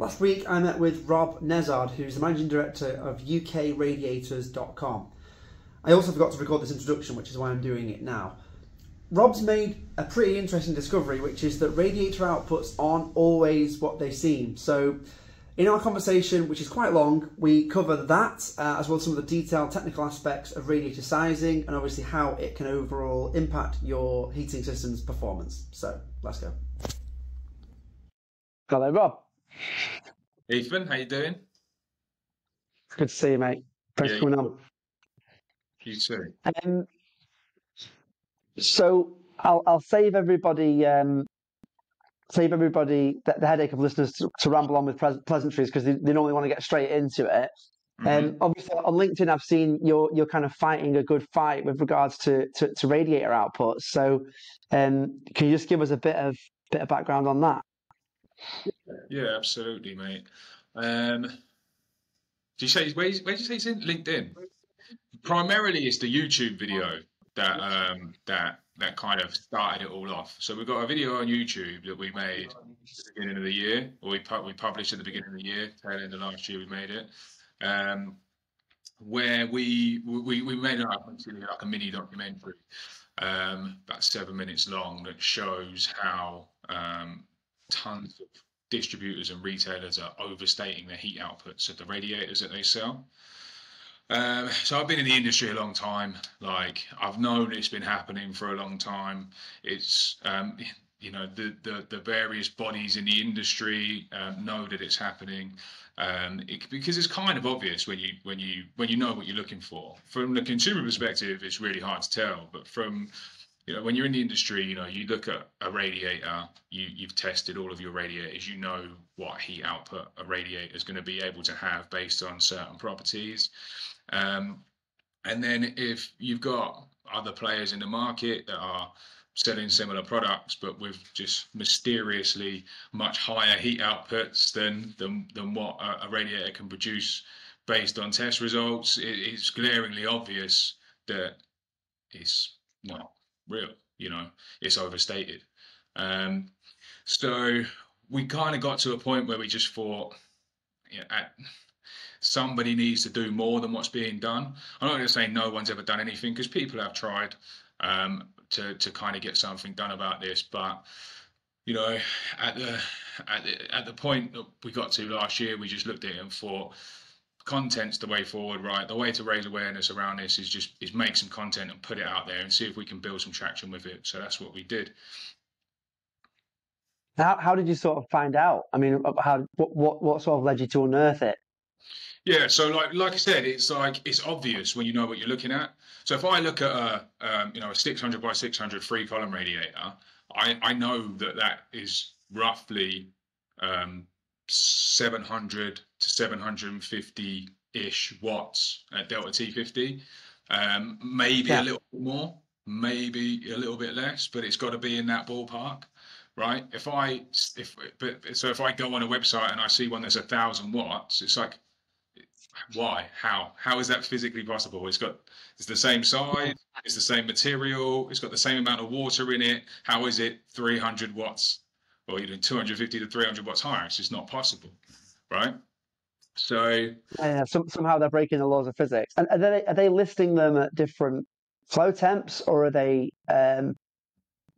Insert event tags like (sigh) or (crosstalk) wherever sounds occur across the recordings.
Last week I met with Rob Nezzard, who's the managing director of UKRadiators.com. I also forgot to record this introduction, which is why I'm doing it now. Rob's made a pretty interesting discovery, which is that radiator outputs aren't always what they seem. So, in our conversation, which is quite long, we cover that uh, as well as some of the detailed technical aspects of radiator sizing and obviously how it can overall impact your heating system's performance. So, let's go. Hello, Rob. Ethan, how you doing? Good to see you, mate. Thanks yeah, for coming on. You too. Um, so I'll I'll save everybody um, save everybody the, the, headache of listeners to, to ramble on with pleasantries because they, they normally want to get straight into it. Mm-hmm. Um, obviously, on LinkedIn, I've seen you're you're kind of fighting a good fight with regards to to, to radiator output. So, um, can you just give us a bit of bit of background on that? Yeah, absolutely, mate. Um, did you say where, where did you say it's in LinkedIn? Primarily, it's the YouTube video that um, that that kind of started it all off. So we've got a video on YouTube that we made at the beginning of the year, or we pu- we published at the beginning of the year, tail end of last year. We made it, um, where we we we made into like a mini documentary, um, about seven minutes long, that shows how um, tons of distributors and retailers are overstating the heat outputs of the radiators that they sell. Um, so I've been in the industry a long time. Like I've known it's been happening for a long time. It's um, you know the, the, the various bodies in the industry um, know that it's happening um, it, because it's kind of obvious when you when you when you know what you're looking for. From the consumer perspective, it's really hard to tell. But from you know when you're in the industry, you know you look at a radiator, you you've tested all of your radiators, you know what heat output a radiator is going to be able to have based on certain properties. Um, and then if you've got other players in the market that are selling similar products, but with just mysteriously much higher heat outputs than than, than what a, a radiator can produce based on test results, it, it's glaringly obvious that it's not real. You know, it's overstated. Um, so we kind of got to a point where we just thought, you know, at, somebody needs to do more than what's being done. I'm not going to say no one's ever done anything because people have tried um, to to kind of get something done about this, but you know, at the at the, at the point that we got to last year, we just looked at it and thought content's the way forward right? The way to raise awareness around this is just is make some content and put it out there and see if we can build some traction with it. So that's what we did. How, how did you sort of find out? I mean how what, what what sort of led you to unearth it? Yeah, so like like I said, it's like it's obvious when you know what you're looking at. So if I look at a um, you know a 600 by 600 three column radiator, I I know that that is roughly um, 700 to 750 ish watts at delta T50. Um, maybe yeah. a little bit more, maybe a little bit less, but it's got to be in that ballpark right? If I if but so if I go on a website and I see one that's a thousand watts, it's like why? How? How is that physically possible? It's got it's the same size, it's the same material, it's got the same amount of water in it. How is it 300 watts or you know 250 to 300 watts higher? It's just not possible, right? So yeah, some, somehow they're breaking the laws of physics. And are they are they listing them at different flow temps, or are they um,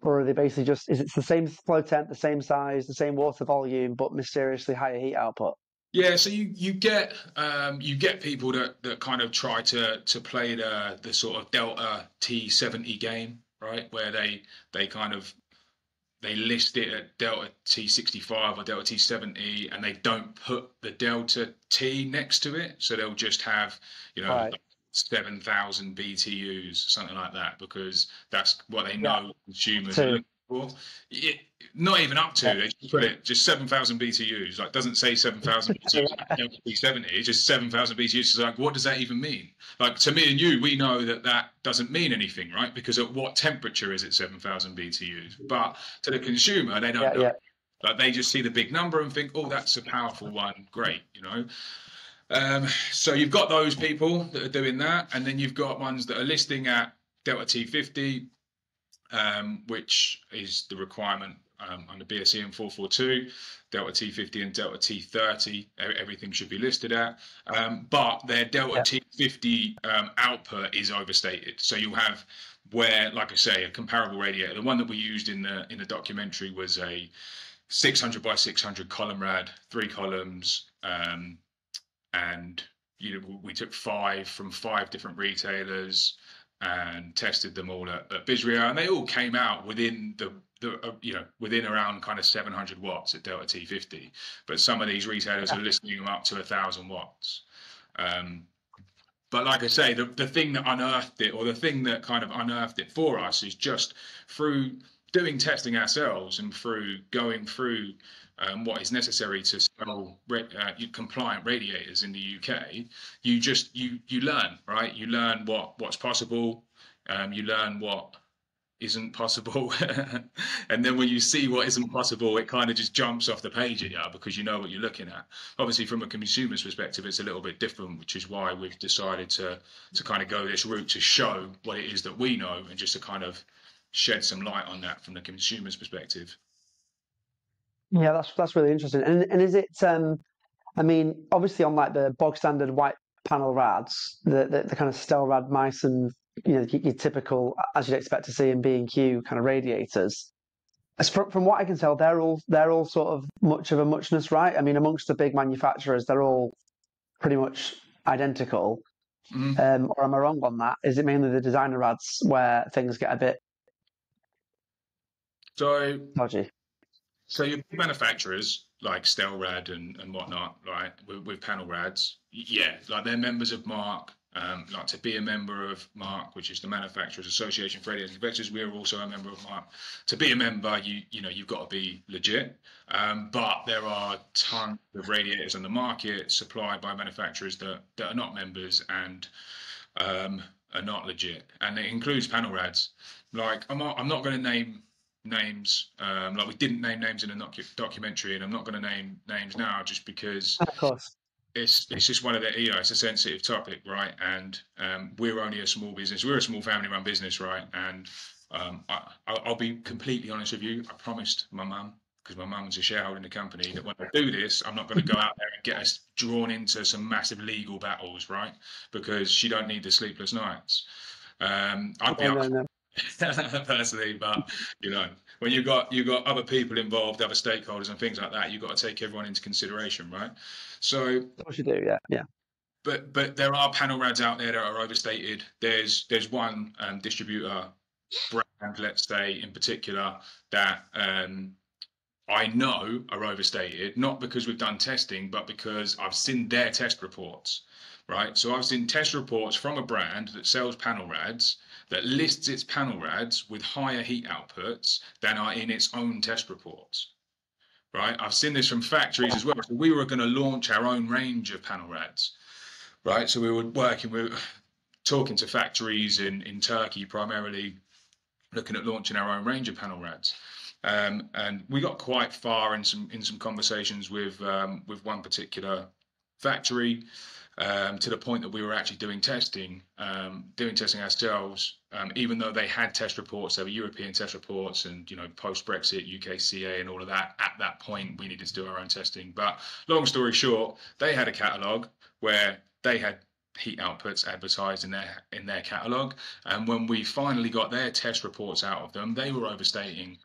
or are they basically just is it the same flow temp, the same size, the same water volume, but mysteriously higher heat output? Yeah, so you you get um, you get people that, that kind of try to to play the the sort of Delta T seventy game, right? Where they they kind of they list it at Delta T sixty five or Delta T seventy, and they don't put the Delta T next to it, so they'll just have you know. Right. 7,000 BTUs, something like that, because that's what they know yeah. consumers It, not even up to. They put it just seven thousand BTUs. Like doesn't say seven thousand B (laughs) seventy. It's just seven thousand BTUs. It's like what does that even mean? Like to me and you, we know that that doesn't mean anything, right? Because at what temperature is it seven thousand BTUs? But to the consumer, they don't yeah, know. Yeah. Like they just see the big number and think, oh, that's a powerful one. Great, you know. Um, so you've got those people that are doing that, and then you've got ones that are listing at Delta T50, um, which is the requirement um, on the BSEN 442, Delta T50 and Delta T30. Everything should be listed at, um, but their Delta T50 um, output is overstated. So you'll have where, like I say, a comparable radiator. The one that we used in the in the documentary was a 600 by 600 column rad, three columns, um, and you know we took five from five different retailers and tested them all at, at BSRIA, and they all came out within the the, uh, you know, within around kind of 700 watts at Delta T50, but some of these retailers are listing them up to a thousand watts. Um, but like I say, the, the thing that unearthed it, or the thing that kind of unearthed it for us, is just through doing testing ourselves and through going through um, what is necessary to sell uh, compliant radiators in the UK, you just you you learn right. You learn what what's possible. Um, you learn what isn't possible, (laughs) and then when you see what isn't possible, it kind of just jumps off the page you because you know what you're looking at. Obviously, from a consumer's perspective, it's a little bit different, which is why we've decided to to kind of go this route to show what it is that we know and just to kind of shed some light on that from the consumer's perspective. Yeah, that's that's really interesting. And and is it? Um, I mean, obviously, on like the bog standard white panel rads, the the, the kind of Stelrad Myson, you know, your typical as you'd expect to see in B and Q kind of radiators. As from, from what I can tell, they're all they're all sort of much of a muchness, right? I mean, amongst the big manufacturers, they're all pretty much identical. Mm. Um, or am I wrong on that? Is it mainly the designer rads where things get a bit so dodgy? So your manufacturers like Stelrad and, and whatnot, right, with, with, panel rads, yeah, like they're members of MARC. Um, like to be a member of MARC, which is the Manufacturers Association for Radiators and we're also a member of MARC. To be a member, you you know you've got to be legit. Um, but there are tons of radiators on the market supplied by manufacturers that, that are not members and um, are not legit, and it includes panel rads. Like I'm not I'm not going to name names. Um, like we didn't name names in a docu- documentary, and I'm not going to name names now just because. Of course. It's it's just one of the you know it's a sensitive topic, right? And um, we're only a small business. We're a small family-run business, right? And um, I, I'll be completely honest with you. I promised my mum because my mum's a shareholder in the company that when I do this, I'm not going to go out there and get us drawn into some massive legal battles, right? Because she don't need the sleepless nights. Um, I'd be no, no, no. (laughs) personally, but you know, when you've got you got other people involved, other stakeholders, and things like that, you've got to take everyone into consideration, right? So, what you do, yeah, yeah. But but there are panel rads out there that are overstated. There's there's one um, distributor brand, let's say in particular, that um, I know are overstated, not because we've done testing, but because I've seen their test reports, right? So I've seen test reports from a brand that sells panel rads that lists its panel rads with higher heat outputs than are in its own test reports. Right, I've seen this from factories as well. So we were going to launch our own range of panel rads, right? So we were working with, talking to factories in in Turkey primarily, looking at launching our own range of panel rads. Um, and we got quite far in some in some conversations with um, with one particular factory um, to the point that we were actually doing testing, um, doing testing ourselves, um, even though they had test reports, they were European test reports, and you know post Brexit, UKCA, and all of that. At that point, we needed to do our own testing. But long story short, they had a catalogue where they had heat outputs advertised in their in their catalogue, and when we finally got their test reports out of them, they were overstating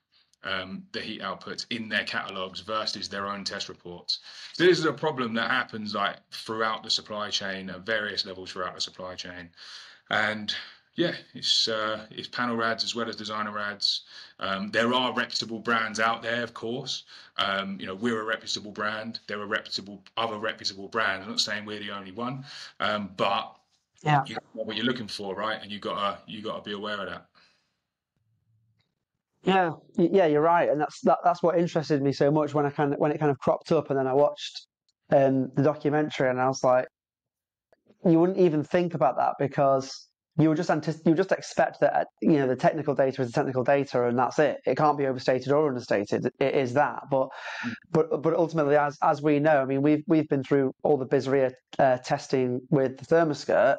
um, the heat outputs in their catalogs versus their own test reports. So this is a problem that happens like throughout the supply chain at various levels throughout the supply chain, and yeah, it's uh, it's panel rads as well as designer rads. Um, there are reputable brands out there, of course. Um, you know, we're a reputable brand. There are reputable other reputable brands. I'm not saying we're the only one, um, but yeah, you know what you're looking for, right? And you gotta you gotta be aware of that. Yeah, yeah, you're right, and that's that, that's what interested me so much when I kind of, when it kind of cropped up, and then I watched um, the documentary, and I was like, you wouldn't even think about that because you would just anticipate, you would just expect that you know the technical data is the technical data, and that's it. It can't be overstated or understated. It is that, but mm. but but ultimately, as as we know, I mean, we've we've been through all the BSRIA uh, testing with the ThermaSkirt,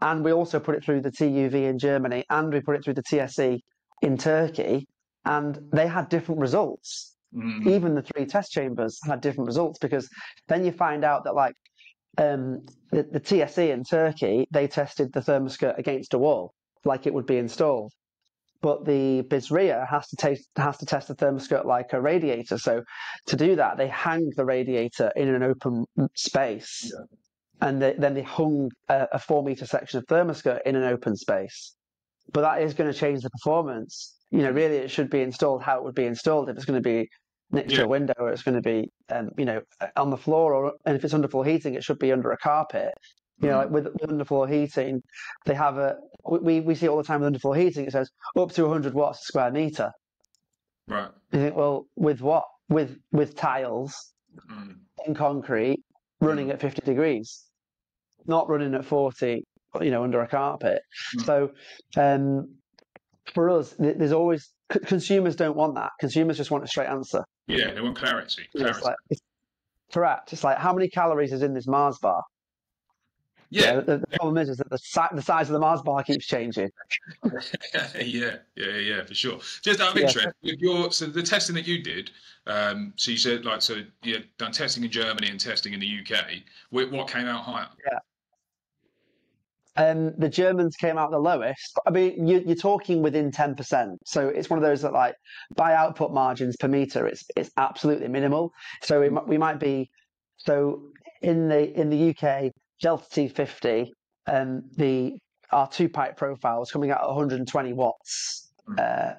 and we also put it through the TUV in Germany, and we put it through the TSE in Turkey and they had different results. Mm. Even the three test chambers had different results because then you find out that like um, the, the TSE in Turkey, they tested the ThermaSkirt against a wall like it would be installed. But the BSRIA has to taste, has to test the ThermaSkirt like a radiator. So to do that, they hang the radiator in an open space, Yeah. and they, then they hung a, a four meter section of thermostat in an open space. But that is going to change the performance. You know, really, it should be installed how it would be installed if it's going to be next to a window or it's going to be, um, you know, on the floor, or and if it's underfloor heating, it should be under a carpet. You know, Mm. like with, with underfloor heating, they have a we we see all the time with underfloor heating. It says up to 100 watts a square meter. Right. You think, well, with what? With with tiles Mm. in concrete running at 50 degrees, not running at 40. You know, under a carpet. Mm. So, um, for us, there's always c- consumers don't want that. Consumers just want a straight answer. Yeah, they want clarity. Clarity. It's like it's, correct. It's like how many calories is in this Mars bar? Yeah, know, the, the problem is, is that the, si- the size of the Mars bar keeps changing. (laughs) yeah, yeah, yeah, for sure. Just out of Yeah. interest, your so the testing that you did, um, so you said like so you had done testing in Germany and testing in the UK. What came out higher? Um, the Germans came out the lowest. I mean, you, you're talking within ten percent. So it's one of those that, like, by output margins per meter, it's it's absolutely minimal. So we, we might be so in the in the UK Delta T50, um, the our two pipe profile is coming out at 120 watts. Uh,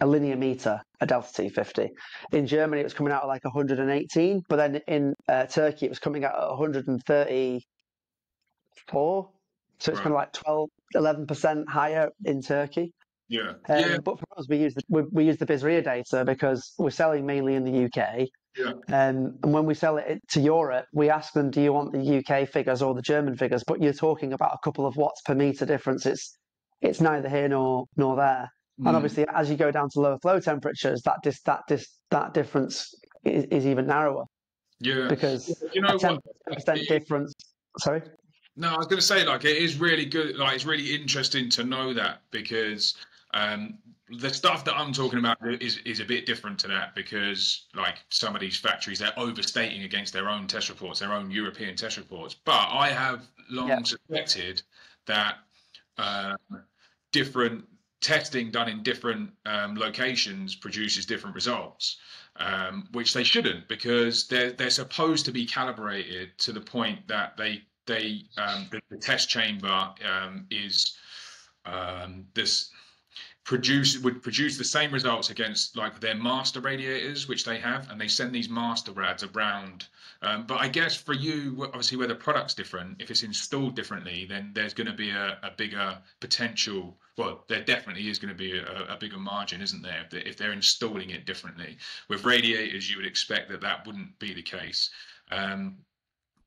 a linear meter, a Delta T50. In Germany, it was coming out at like 118, but then in uh, Turkey, it was coming out at 134. So it's Right. kind of like 12, 11% higher in Turkey. Yeah, Um, yeah, But for us, we use the we, we use the BSRIA data because we're selling mainly in the UK. Yeah. Um, and when we sell it to Europe, we ask them, "Do you want the UK figures or the German figures?" But you're talking about a couple of watts per meter difference. It's it's neither here nor nor there. Mm. And obviously, as you go down to lower flow temperatures, that dis, that dis, that difference is, is even narrower yeah. because You know a ten what? percent It- difference. Sorry. No, I was going to say like it is really good. Like it's really interesting to know that because um, the stuff that I'm talking about is is a bit different to that because like some of these factories they're overstating against their own test reports, their own European test reports. But I have long Yeah. suspected that um, different testing done in different um, locations produces different results. Um, which they shouldn't because they're they're supposed to be calibrated to the point that they they um, the, the test chamber um, is um, this produce would produce the same results against like their master radiators which they have and they send these master rads around. Um, but i guess for you obviously where the product's different if it's installed differently then there's going to be a, a bigger potential well there definitely is going to be a, a bigger margin isn't there if they're, if they're installing it differently? With radiators you would expect that that wouldn't be the case. Um,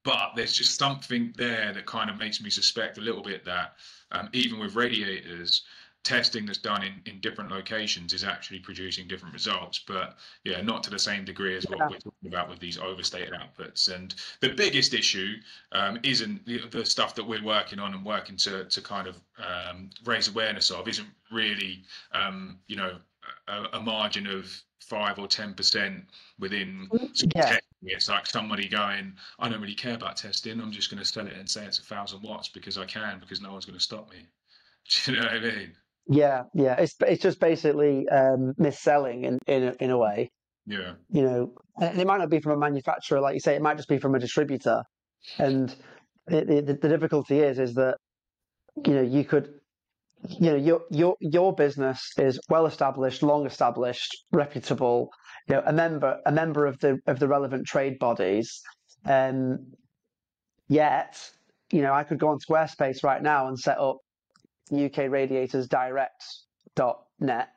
but there's just something there that kind of makes me suspect a little bit that um, even with radiators testing that's done in, in different locations is actually producing different results but yeah not to the same degree as what Yeah. we're talking about with these overstated outputs and the biggest issue um, isn't the, the stuff that we're working on and working to, to kind of um, raise awareness of isn't really um, you know a, a margin of five or ten percent within of Yeah. It's like somebody going, I don't really care about testing. I'm just going to sell it and say it's a thousand watts because I can, because no one's going to stop me. (laughs) Do you know what I mean? Yeah, yeah. It's it's just basically um, misselling in in a, in a way. Yeah. you know, and it might not be from a manufacturer, like you say, it might just be from a distributor. And the, the, the difficulty is, is that, you know, you could, you know, your, your, your business is well established, long established, reputable, you know, a member, a member of the, of the relevant trade bodies. Um, yet, you know, I could go on Squarespace right now and set up UK Radiators Direct.net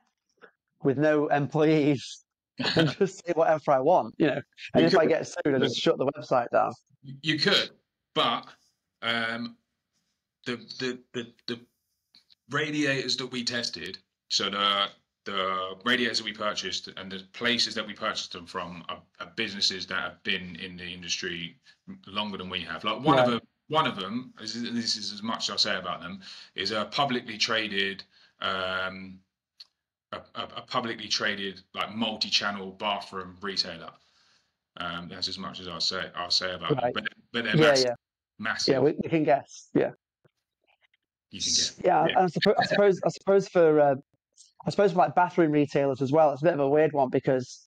with no employees (laughs) and just say whatever I want, you know. And You if I get sued, I just shut the website down. You could, but um, the, the the the radiators that we tested, so the the radiators that we purchased and the places that we purchased them from are, are businesses that have been in the industry longer than we have. Like one of them, one of them, this is, this is as much as I'll say about them, is a publicly traded um, a, a publicly traded like multi-channel bathroom retailer. Um, that's as much as I'll say. I'll say about right. it. But, but they're yeah, massive. Yeah. Massive. Yeah, we, we, can guess. Yeah. You can guess. Yeah, yeah. I, suppose, I suppose. I suppose for uh, I suppose for like bathroom retailers as well, it's a bit of a weird one because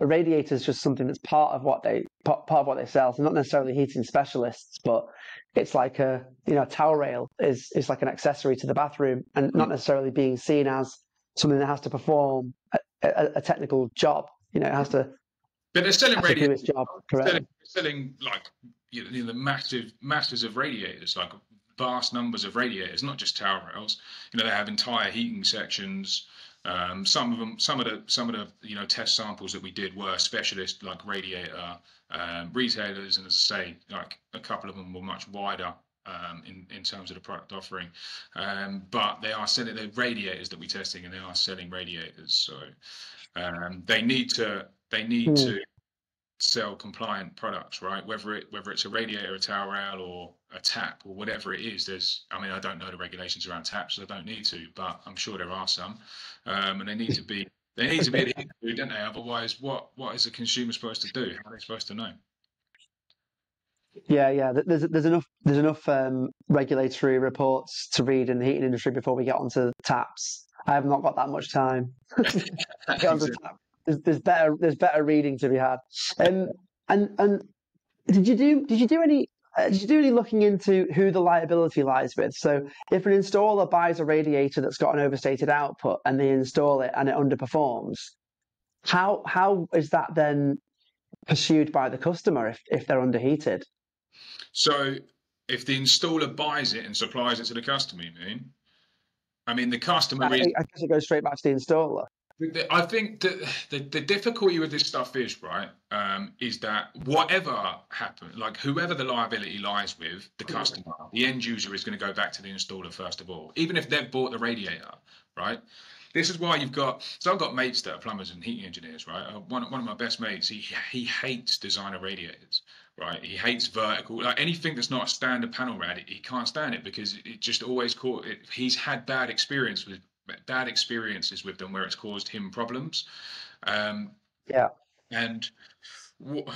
a radiator is just something that's part of what they part, of what they sell. So not necessarily heating specialists, but it's like a you know a towel rail is is like an accessory to the bathroom and hmm. not necessarily being seen as something that has to perform a, a, a technical job. You know, it has to. But they're selling radiators. Job selling, selling like you know, the massive masses of radiators, like vast numbers of radiators, not just tower rails. You know, they have entire heating sections. Um, some of them, some of the, some of the, you know, test samples that we did were specialist like radiator um, retailers, and as I say, like a couple of them were much wider um, in in terms of the product offering. Um, but they are selling the radiators that we're testing, and they are selling radiators. So um, they need to they need mm. to sell compliant products, right? Whether it whether it's a radiator, a tower rail, or a tap, or whatever it is. There's, I mean, I don't know the regulations around taps, so I don't need to, but I'm sure there are some, um, and they need to be they need to be adhered don't they? Otherwise, what what is the consumer supposed to do? How are they supposed to know? Yeah, yeah. There's there's enough there's enough um, regulatory reports to read in the heating industry before we get onto taps. I have not got that much time. (laughs) There's, there's, better there's better reading to be had. Um, and and did you do did you do any uh, you do any looking into who the liability lies with? So, if an installer buys a radiator that's got an overstated output and they install it and it underperforms, how how is that then pursued by the customer if, if they're underheated? So, if the installer buys it and supplies it to the customer, you mean? I mean, the customer. I, is... I guess it goes straight back to the installer. I think the, the, the difficulty with this stuff is right um, is that whatever happens, like whoever the liability lies with, the customer, the end user is going to go back to the installer first of all, even if they've bought the radiator, right? This is why you've got. So I've got mates that are plumbers and heating engineers, right? Uh, one one of my best mates, he he hates designer radiators, right? He hates vertical, like anything that's not a standard panel rad, he can't stand it because it just always caught. It, he's had bad experience with bad experiences with them where it's caused him problems. Um, yeah. And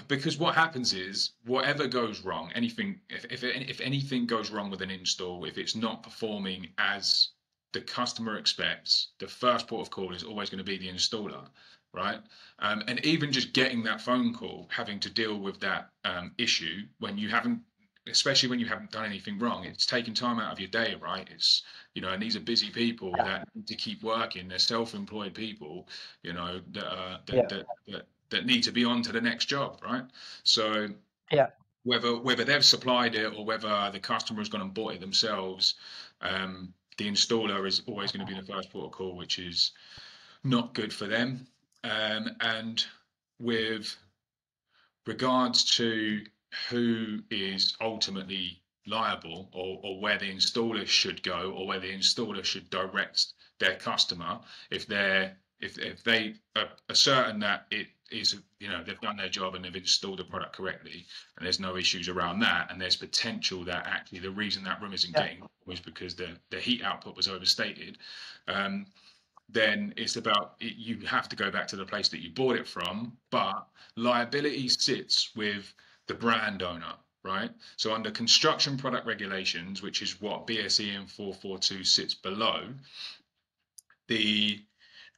because what happens is whatever goes wrong, anything, if, if, if anything goes wrong with an install, if it's not performing as the customer expects, the first port of call is always going to be the installer, right? Um, and even just getting that phone call, having to deal with that um, issue when you haven't especially when you haven't done anything wrong. It's taking time out of your day, right? It's you know, and these are busy people that need to keep working. They're self-employed people, you know, that uh, that, yeah. that, that that need to be on to the next job, right? So yeah, whether whether they've supplied it or whether the customer has gone and bought it themselves, um, the installer is always going to be the first port of call, which is not good for them. Um, and with regards to who is ultimately liable or, or where the installer should go or where the installer should direct their customer if they're if, if they are, certain that it is you know they've done their job and they've installed the product correctly and there's no issues around that and there's potential that actually the reason that room isn't yeah. getting was because the the heat output was overstated um, then it's about it, you have to go back to the place that you bought it from but liability sits with the brand owner, right? So under construction product regulations, which is what BSEN 442 sits below, the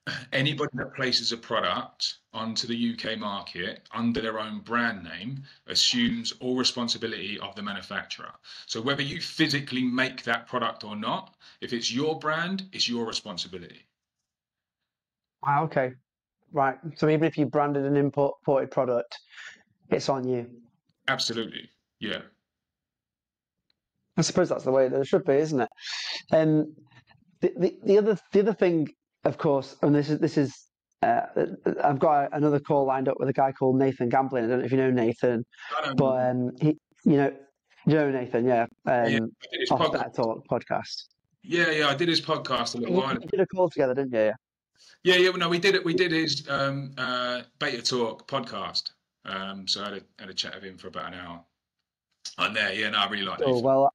(clears throat) anybody that places a product onto the UK market under their own brand name assumes all responsibility of the manufacturer. So whether you physically make that product or not, if it's your brand, it's your responsibility. Wow, okay. Right. So even if you branded an imported product, it's on you. Absolutely. Yeah. I suppose that's the way that it should be, isn't it? Um, the, the, the other the other thing, of course, and this is this is uh, I've got another call lined up with a guy called Nathan Gambling. I don't know if you know Nathan, but um, he, you know, you know Nathan, yeah, um, yeah off BetaTalk podcast. Yeah, yeah, I did his podcast a little while. We did a call together, didn't you? Yeah. Yeah, yeah. No, we did it. We did his um, uh, BetaTalk podcast. Um, so I had a, had a chat with him for about an hour. And there, yeah, no, I really like. Oh well,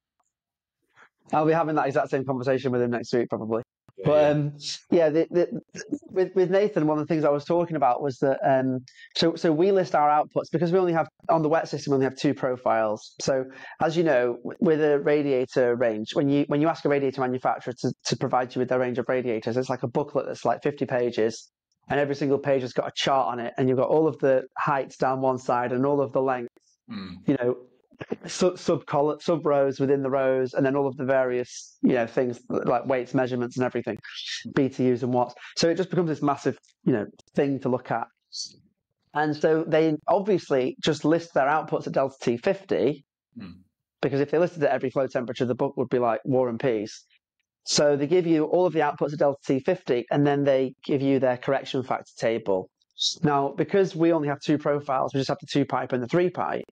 I'll be having that exact same conversation with him next week, probably. Yeah, but um, yeah, the, the, with with Nathan, one of the things I was talking about was that um, so so we list our outputs because we only have on the wet system we only have two profiles. So as you know, with a radiator range, when you when you ask a radiator manufacturer to, to provide you with their range of radiators, it's like a booklet that's like 50 pages, and every single page has got a chart on it, and you've got all of the heights down one side and all of the lengths. Mm. You know, sub sub, sub rows within the rows, and then all of the various you know things like weights, measurements, and everything, BTUs and watts. So it just becomes this massive you know thing to look at. And so they obviously just list their outputs at delta T50 mm. because if they listed at every flow temperature, the book would be like War and Peace. So they give you all of the outputs at delta T50, and then they give you their correction factor table. Now, because we only have two profiles, we just have the two pipe and the three pipe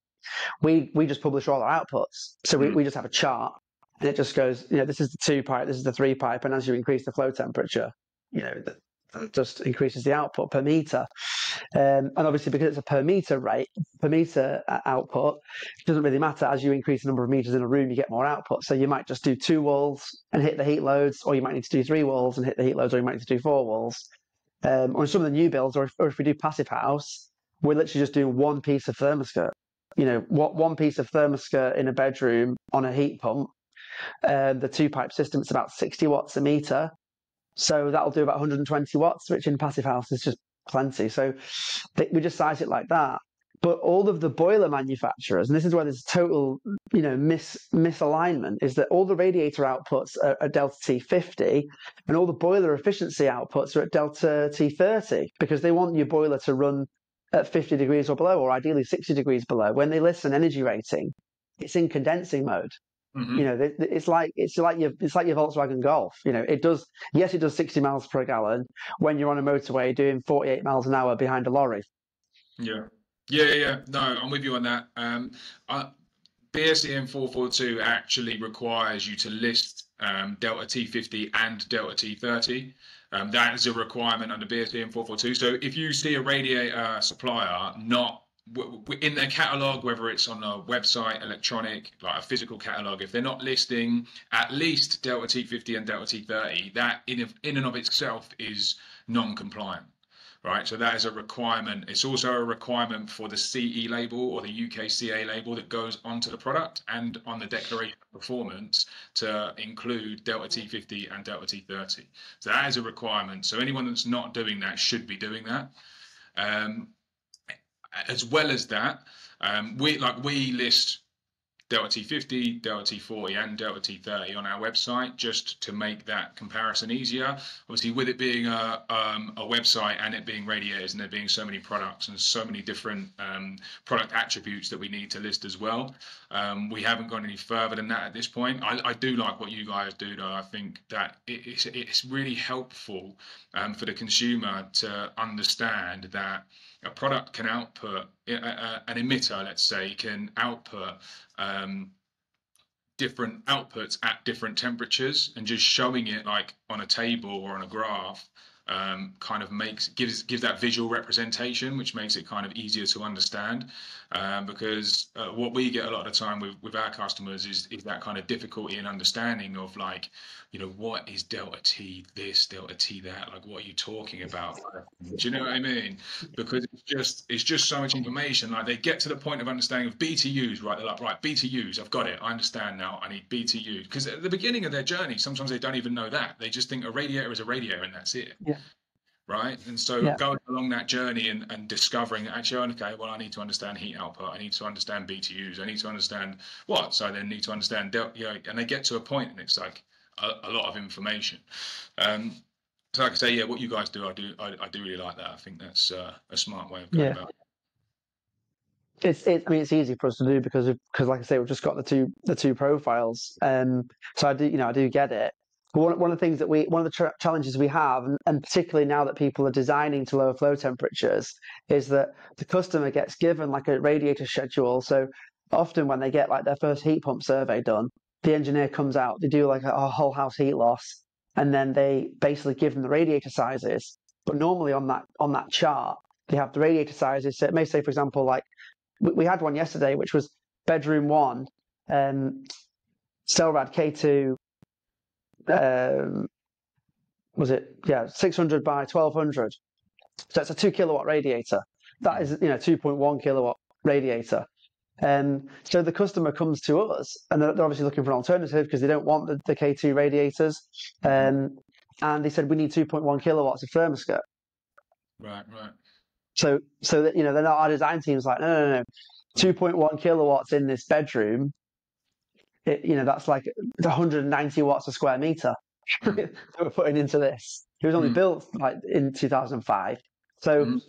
we we just publish all our outputs. So we, mm. we just have a chart and it just goes, you know, this is the two pipe, this is the three pipe, and as you increase the flow temperature, you know, just increases the output per meter. Um, and obviously, because it's a per meter rate, per meter uh, output, it doesn't really matter. As you increase the number of meters in a room, you get more output. So you might just do two walls and hit the heat loads, or you might need to do three walls and hit the heat loads, or you might need to do four walls. Um, or some of the new builds, or if, or if we do passive house, we're literally just doing one piece of ThermaSkirt you know, what one piece of ThermaSkirt in a bedroom on a heat pump. Uh, the two pipe system, it's about 60 watts a meter. So that'll do about 120 watts, which in passive house is just plenty. So we just size it like that. But all of the boiler manufacturers, and this is where there's total, you know, mis misalignment, is that all the radiator outputs are, are delta T50, and all the boiler efficiency outputs are at delta T30 because they want your boiler to run at 50 degrees or below, or ideally 60 degrees below. When they list an energy rating, it's in condensing mode. Mm-hmm. You know, it's like it's like your it's like your Volkswagen Golf. You know, it does yes, it does 60 miles per gallon when you're on a motorway doing 48 miles an hour behind a lorry. Yeah, yeah, yeah. No, I'm with you on that. Um, I, BSEN 442 actually requires you to list um, Delta T50 and Delta T30. Um, that is a requirement under BSEN 442. So if you see a radiator supplier not in their catalog, whether it's on a website, electronic, like a physical catalog, if they're not listing at least Delta T50 and Delta T30, that in, in and of itself is non-compliant right? So that is a requirement. It's also a requirement for the CE label or the UKCA label that goes onto the product and on the declaration of performance to include Delta T50 and Delta T30. So that is a requirement. So anyone that's not doing that should be doing that. Um, as well as that, um, we like we list Delta T50, Delta T40, and Delta T30 on our website just to make that comparison easier. Obviously, with it being a, um, a website and it being radiators and there being so many products and so many different um, product attributes that we need to list as well, um, we haven't gone any further than that at this point. I, I, do like what you guys do, though. I think that it, it's, it's really helpful um, for the consumer to understand that a product can output an emitter, let's say, can output um, different outputs at different temperatures, and just showing it like on a table or on a graph um, kind of makes gives gives that visual representation, which makes it kind of easier to understand. Um, because uh, what we get a lot of the time with, with our customers is is that kind of difficulty in understanding of like, you know, what is delta T this, delta T that, like what are you talking about? Do you know what I mean? Because it's just it's just so much information. Like they get to the point of understanding of BTUs, right? They're like, right, BTUs, I've got it, I understand now. I need BTUs because at the beginning of their journey, sometimes they don't even know that. They just think a radiator is a radiator and that's it. Yeah right? And so yeah. going along that journey and, and discovering actually, okay, well, I need to understand heat output, I need to understand BTUs, I need to understand what, so I then need to understand, you know, and they get to a point and it's like a, a lot of information. Um, so like I say, yeah, what you guys do, I do, I, I do really like that. I think that's uh, a smart way of going yeah. about it. It's, it, I mean, it's easy for us to do because, because, like I say, we've just got the two, the two profiles. Um, so I do, you know, I do get it. One, one of the things that we, one of the tra- challenges we have, and, particularly now that people are designing to lower flow temperatures, is that the customer gets given like a radiator schedule. So often when they get like their first heat pump survey done, the engineer comes out, they do like a, a whole house heat loss, and then they basically give them the radiator sizes. But normally on that on that chart, they have the radiator sizes. So it may say, for example, like we, we had one yesterday, which was bedroom one, um, Stelrad K2 um, was it yeah 600 by 1200 so it's a two kilowatt radiator. That is you know 2.1 kilowatt radiator. Um, so the customer comes to us and they're, obviously looking for an alternative because they don't want the, the k2 radiators. Um, and they said we need 2.1 kilowatts of ThermaSkirt. Right right. So so that you know they're our design team's like no no no 2.1 kilowatts in this bedroom it, you know that's like 190 watts a square meter (laughs) that we're putting into this. It was only Mm. built like in 2005. So Mm.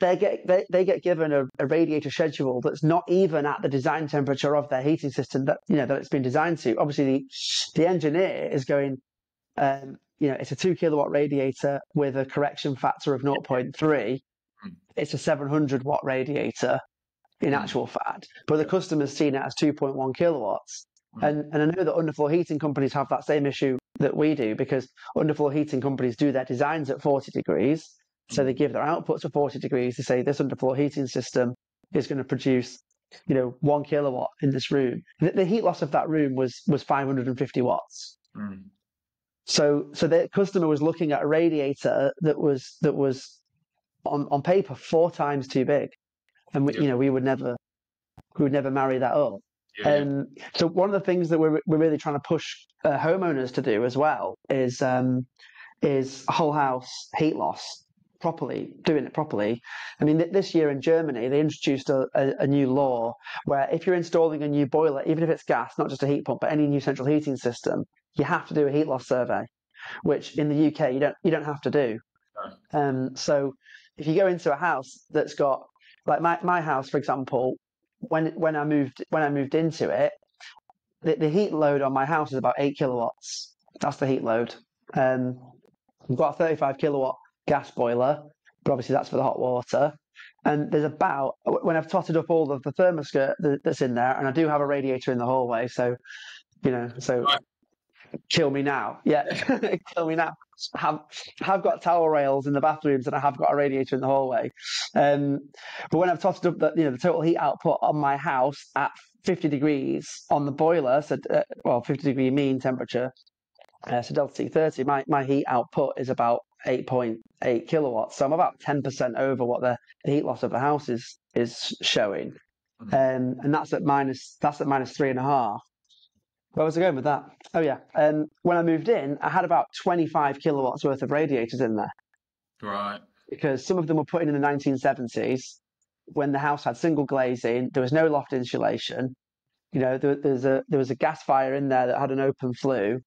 they get they, they get given a, a radiator schedule that's not even at the design temperature of their heating system that you know that it's been designed to. Obviously, the the engineer is going. Um, you know, it's a two kilowatt radiator with a correction factor of 0.3. Mm. It's a 700 watt radiator in Mm. actual fact, but the customer's seen it as 2.1 kilowatts. Mm. And, and I know that underfloor heating companies have that same issue that we do because underfloor heating companies do their designs at 40 degrees. So they give their outputs at 40 degrees to say this underfloor heating system is going to produce, you know, one kilowatt in this room. The, the heat loss of that room was was 550 watts. Mm. So so the customer was looking at a radiator that was that was on, on paper four times too big. And we, Yeah. you know, we would never we would never marry that up. Yeah, yeah. Um, so one of the things that we're we're really trying to push uh, homeowners to do as well is um, is whole house heat loss properly, doing it properly. I mean, th- this year in Germany they introduced a, a, a new law where if you're installing a new boiler, even if it's gas, not just a heat pump, but any new central heating system, you have to do a heat loss survey, which in the UK you don't you don't have to do. Um, so if you go into a house that's got like my, my house, for example, when when I moved when I moved into it, the, the heat load on my house is about eight kilowatts. That's the heat load. Um, we've got a 35 kilowatt gas boiler, but obviously that's for the hot water. And there's about when I've totted up all of the ThermaSkirt that- that's in there, and I do have a radiator in the hallway, so you know, so kill me now, yeah, (laughs) kill me now. Have have got towel rails in the bathrooms, and I have got a radiator in the hallway. Um, but when I've totted up the you know the total heat output on my house at 50 degrees on the boiler, so uh, well 50 degree mean temperature, uh, so delta T 30, my my heat output is about 8.8 kilowatts. So I'm about 10% over what the, the heat loss of the house is is showing, Mhm. um, and that's at minus that's at minus three and a half. Where was I going with that? Oh yeah, um, when I moved in, I had about 25 kilowatts worth of radiators in there Right. because some of them were put in in the 1970s when the house had single glazing. There was no loft insulation. You know, there, there's a there was a gas fire in there that had an open flue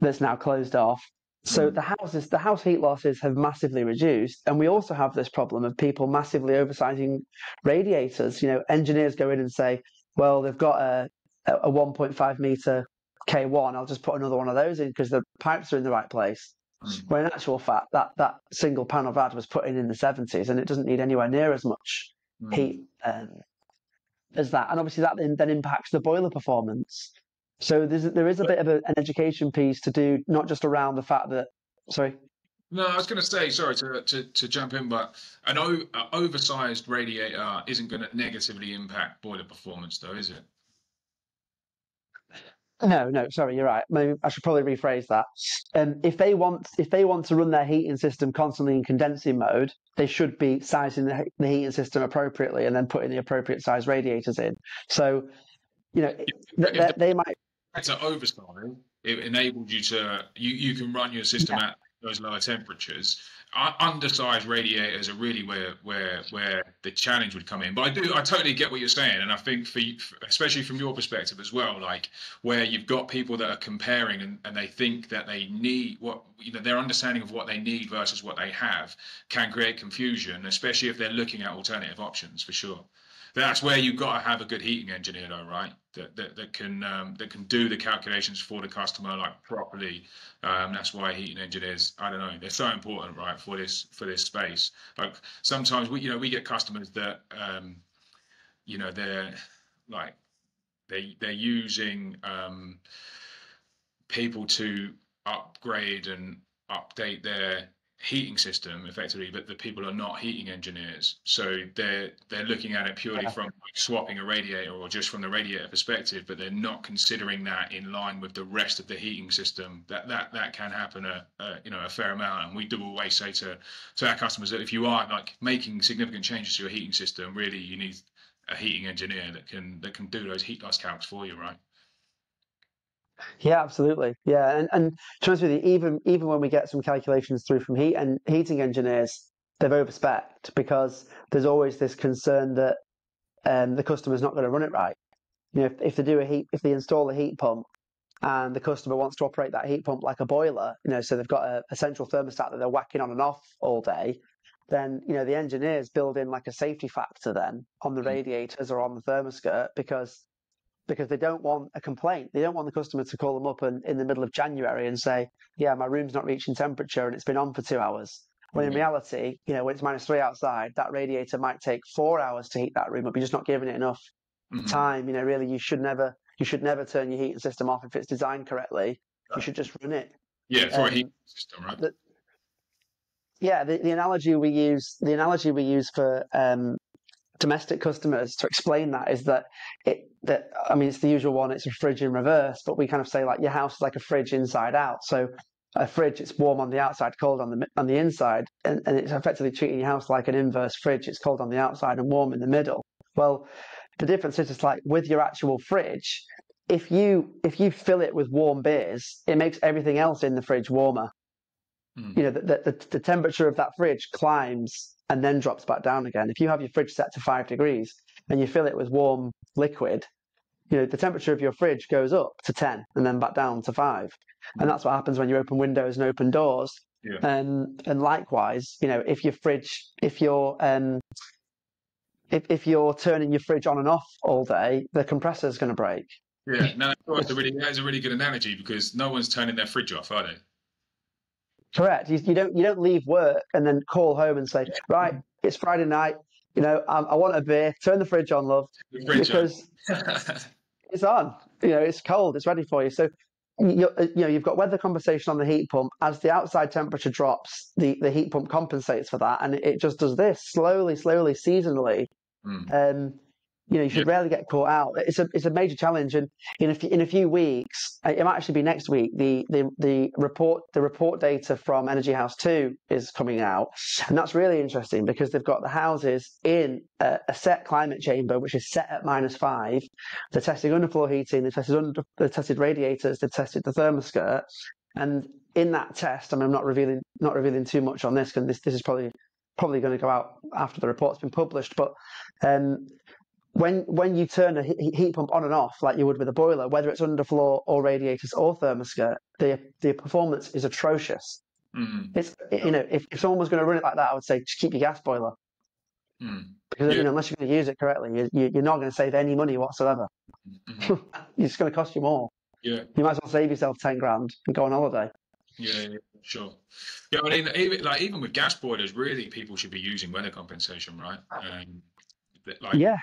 that's now closed off. So Mm. the houses, the house heat losses have massively reduced, and we also have this problem of people massively oversizing radiators. You know, engineers go in and say, "Well, they've got a a 1.5 meter K1. I'll just put another one of those in because the pipes are in the right place." Mm. When in actual fact, that, that single panel VAD was put in in the 70s and it doesn't need anywhere near as much Mm. heat um, as that. And obviously, that then, then impacts the boiler performance. So there's, there is a bit of a, an education piece to do, not just around the fact that, sorry, No, I was going to say, sorry to, to, to jump in, but an o- oversized radiator isn't going to negatively impact boiler performance, though, is it? No, no, sorry, you're right. Maybe I should probably rephrase that. Um, if they want, if they want to run their heating system constantly in condensing mode, they should be sizing the, the heating system appropriately and then putting the appropriate size radiators in. So, you know, th- they might. it's an oversized, it enabled you to you, you can run your system at those lower temperatures. Undersized radiators are really where where where the challenge would come in. But I do I totally get what you're saying, and I think for you, especially from your perspective as well, like where you've got people that are comparing and, and they think that they need what you know their understanding of what they need versus what they have can create confusion, especially if they're looking at alternative options for sure that's where you've got to have a good heating engineer though right? That that, that can um, that can do the calculations for the customer like properly. Um, that's why heating engineers i don't know they're so important right for this for this space. Like sometimes we you know we get customers that um, you know they're like they they're using um, people to upgrade and update their heating system effectively, but the people are not heating engineers. So they're they're looking at it purely yeah. from like swapping a radiator or just from the radiator perspective, but they're not considering that in line with the rest of the heating system. That that that can happen a, a you know a fair amount, and we do always say to to our customers that if you are like making significant changes to your heating system, really you need a heating engineer that can that can do those heat loss calcs for you, right? Yeah, absolutely. Yeah, and and to be you, even even when we get some calculations through from heat and heating engineers, they've overspec because there's always this concern that um, the customer's not going to run it right. You know, if, if they do a heat, if they install a heat pump and the customer wants to operate that heat pump like a boiler, you know, so they've got a, a central thermostat that they're whacking on and off all day, then you know the engineers build in like a safety factor then on the mm. radiators or on the thermostat because because they don't want a complaint. They don't want the customer to call them up and, in the middle of January and say, "Yeah, my room's not reaching temperature and it's been on for two hours." When in mm-hmm. reality, you know, when it's minus three outside, that radiator might take four hours to heat that room up. You're just not giving it enough mm-hmm. time. You know, really, you should never you should never turn your heating system off if it's designed correctly. You should just run it. Yeah, for um, a heating system, right? The, yeah, the, the analogy we use the analogy we use for um, domestic customers to explain that is that it that I mean it's the usual one it's a fridge in reverse but we kind of say like your house is like a fridge inside out. So a fridge it's warm on the outside cold on the on the inside and, and it's effectively treating your house like an inverse fridge. It's cold on the outside and warm in the middle. Well the difference is it's like with your actual fridge if you if you fill it with warm beers it makes everything else in the fridge warmer. Mm. you know the, the, the temperature of that fridge climbs and then drops back down again. If you have your fridge set to five degrees and you fill it with warm liquid, you know, the temperature of your fridge goes up to 10 and then back down to five. And that's what happens when you open windows and open doors. Yeah. And and likewise, you know, if your fridge, if you're um, if if you're turning your fridge on and off all day, the compressor is going to break. Yeah, no, (laughs) that's a really that's a really good analogy because no one's turning their fridge off, are they? Correct. You, you, don't you don't leave work and then call home and say, right, it's Friday night. You know, I, I want a beer. Turn the fridge on, love, because (laughs) it's on. You know, it's cold. It's ready for you. So you, you know you've got weather compensation on the heat pump. As the outside temperature drops, the the heat pump compensates for that, and it just does this slowly, slowly, seasonally. Mm. Um, you know, you should rarely get caught out. It's a it's a major challenge, and in a few, in a few weeks, it might actually be next week. The the the report the report data from Energy House Two is coming out, and that's really interesting because they've got the houses in a, a set climate chamber, which is set at minus five. They're testing underfloor heating. They tested under they tested radiators. They tested the thermostat, and in that test, I mean, I'm not revealing not revealing too much on this because this this is probably probably going to go out after the report's been published, but. Um, when when you turn a heat pump on and off like you would with a boiler, whether it's underfloor or radiators or thermostat, the the performance is atrocious. Mm. It's you know if, if someone was going to run it like that, I would say just keep your gas boiler mm. because yeah. you know, unless you're going to use it correctly, you, you, are not going to save any money whatsoever. Mm-hmm. (laughs) it's going to cost you more. Yeah, you might as well save yourself ten grand and go on holiday. Yeah, yeah, sure. Yeah, I mean, even, like even with gas boilers, really, people should be using weather compensation, right? Um, like, yeah,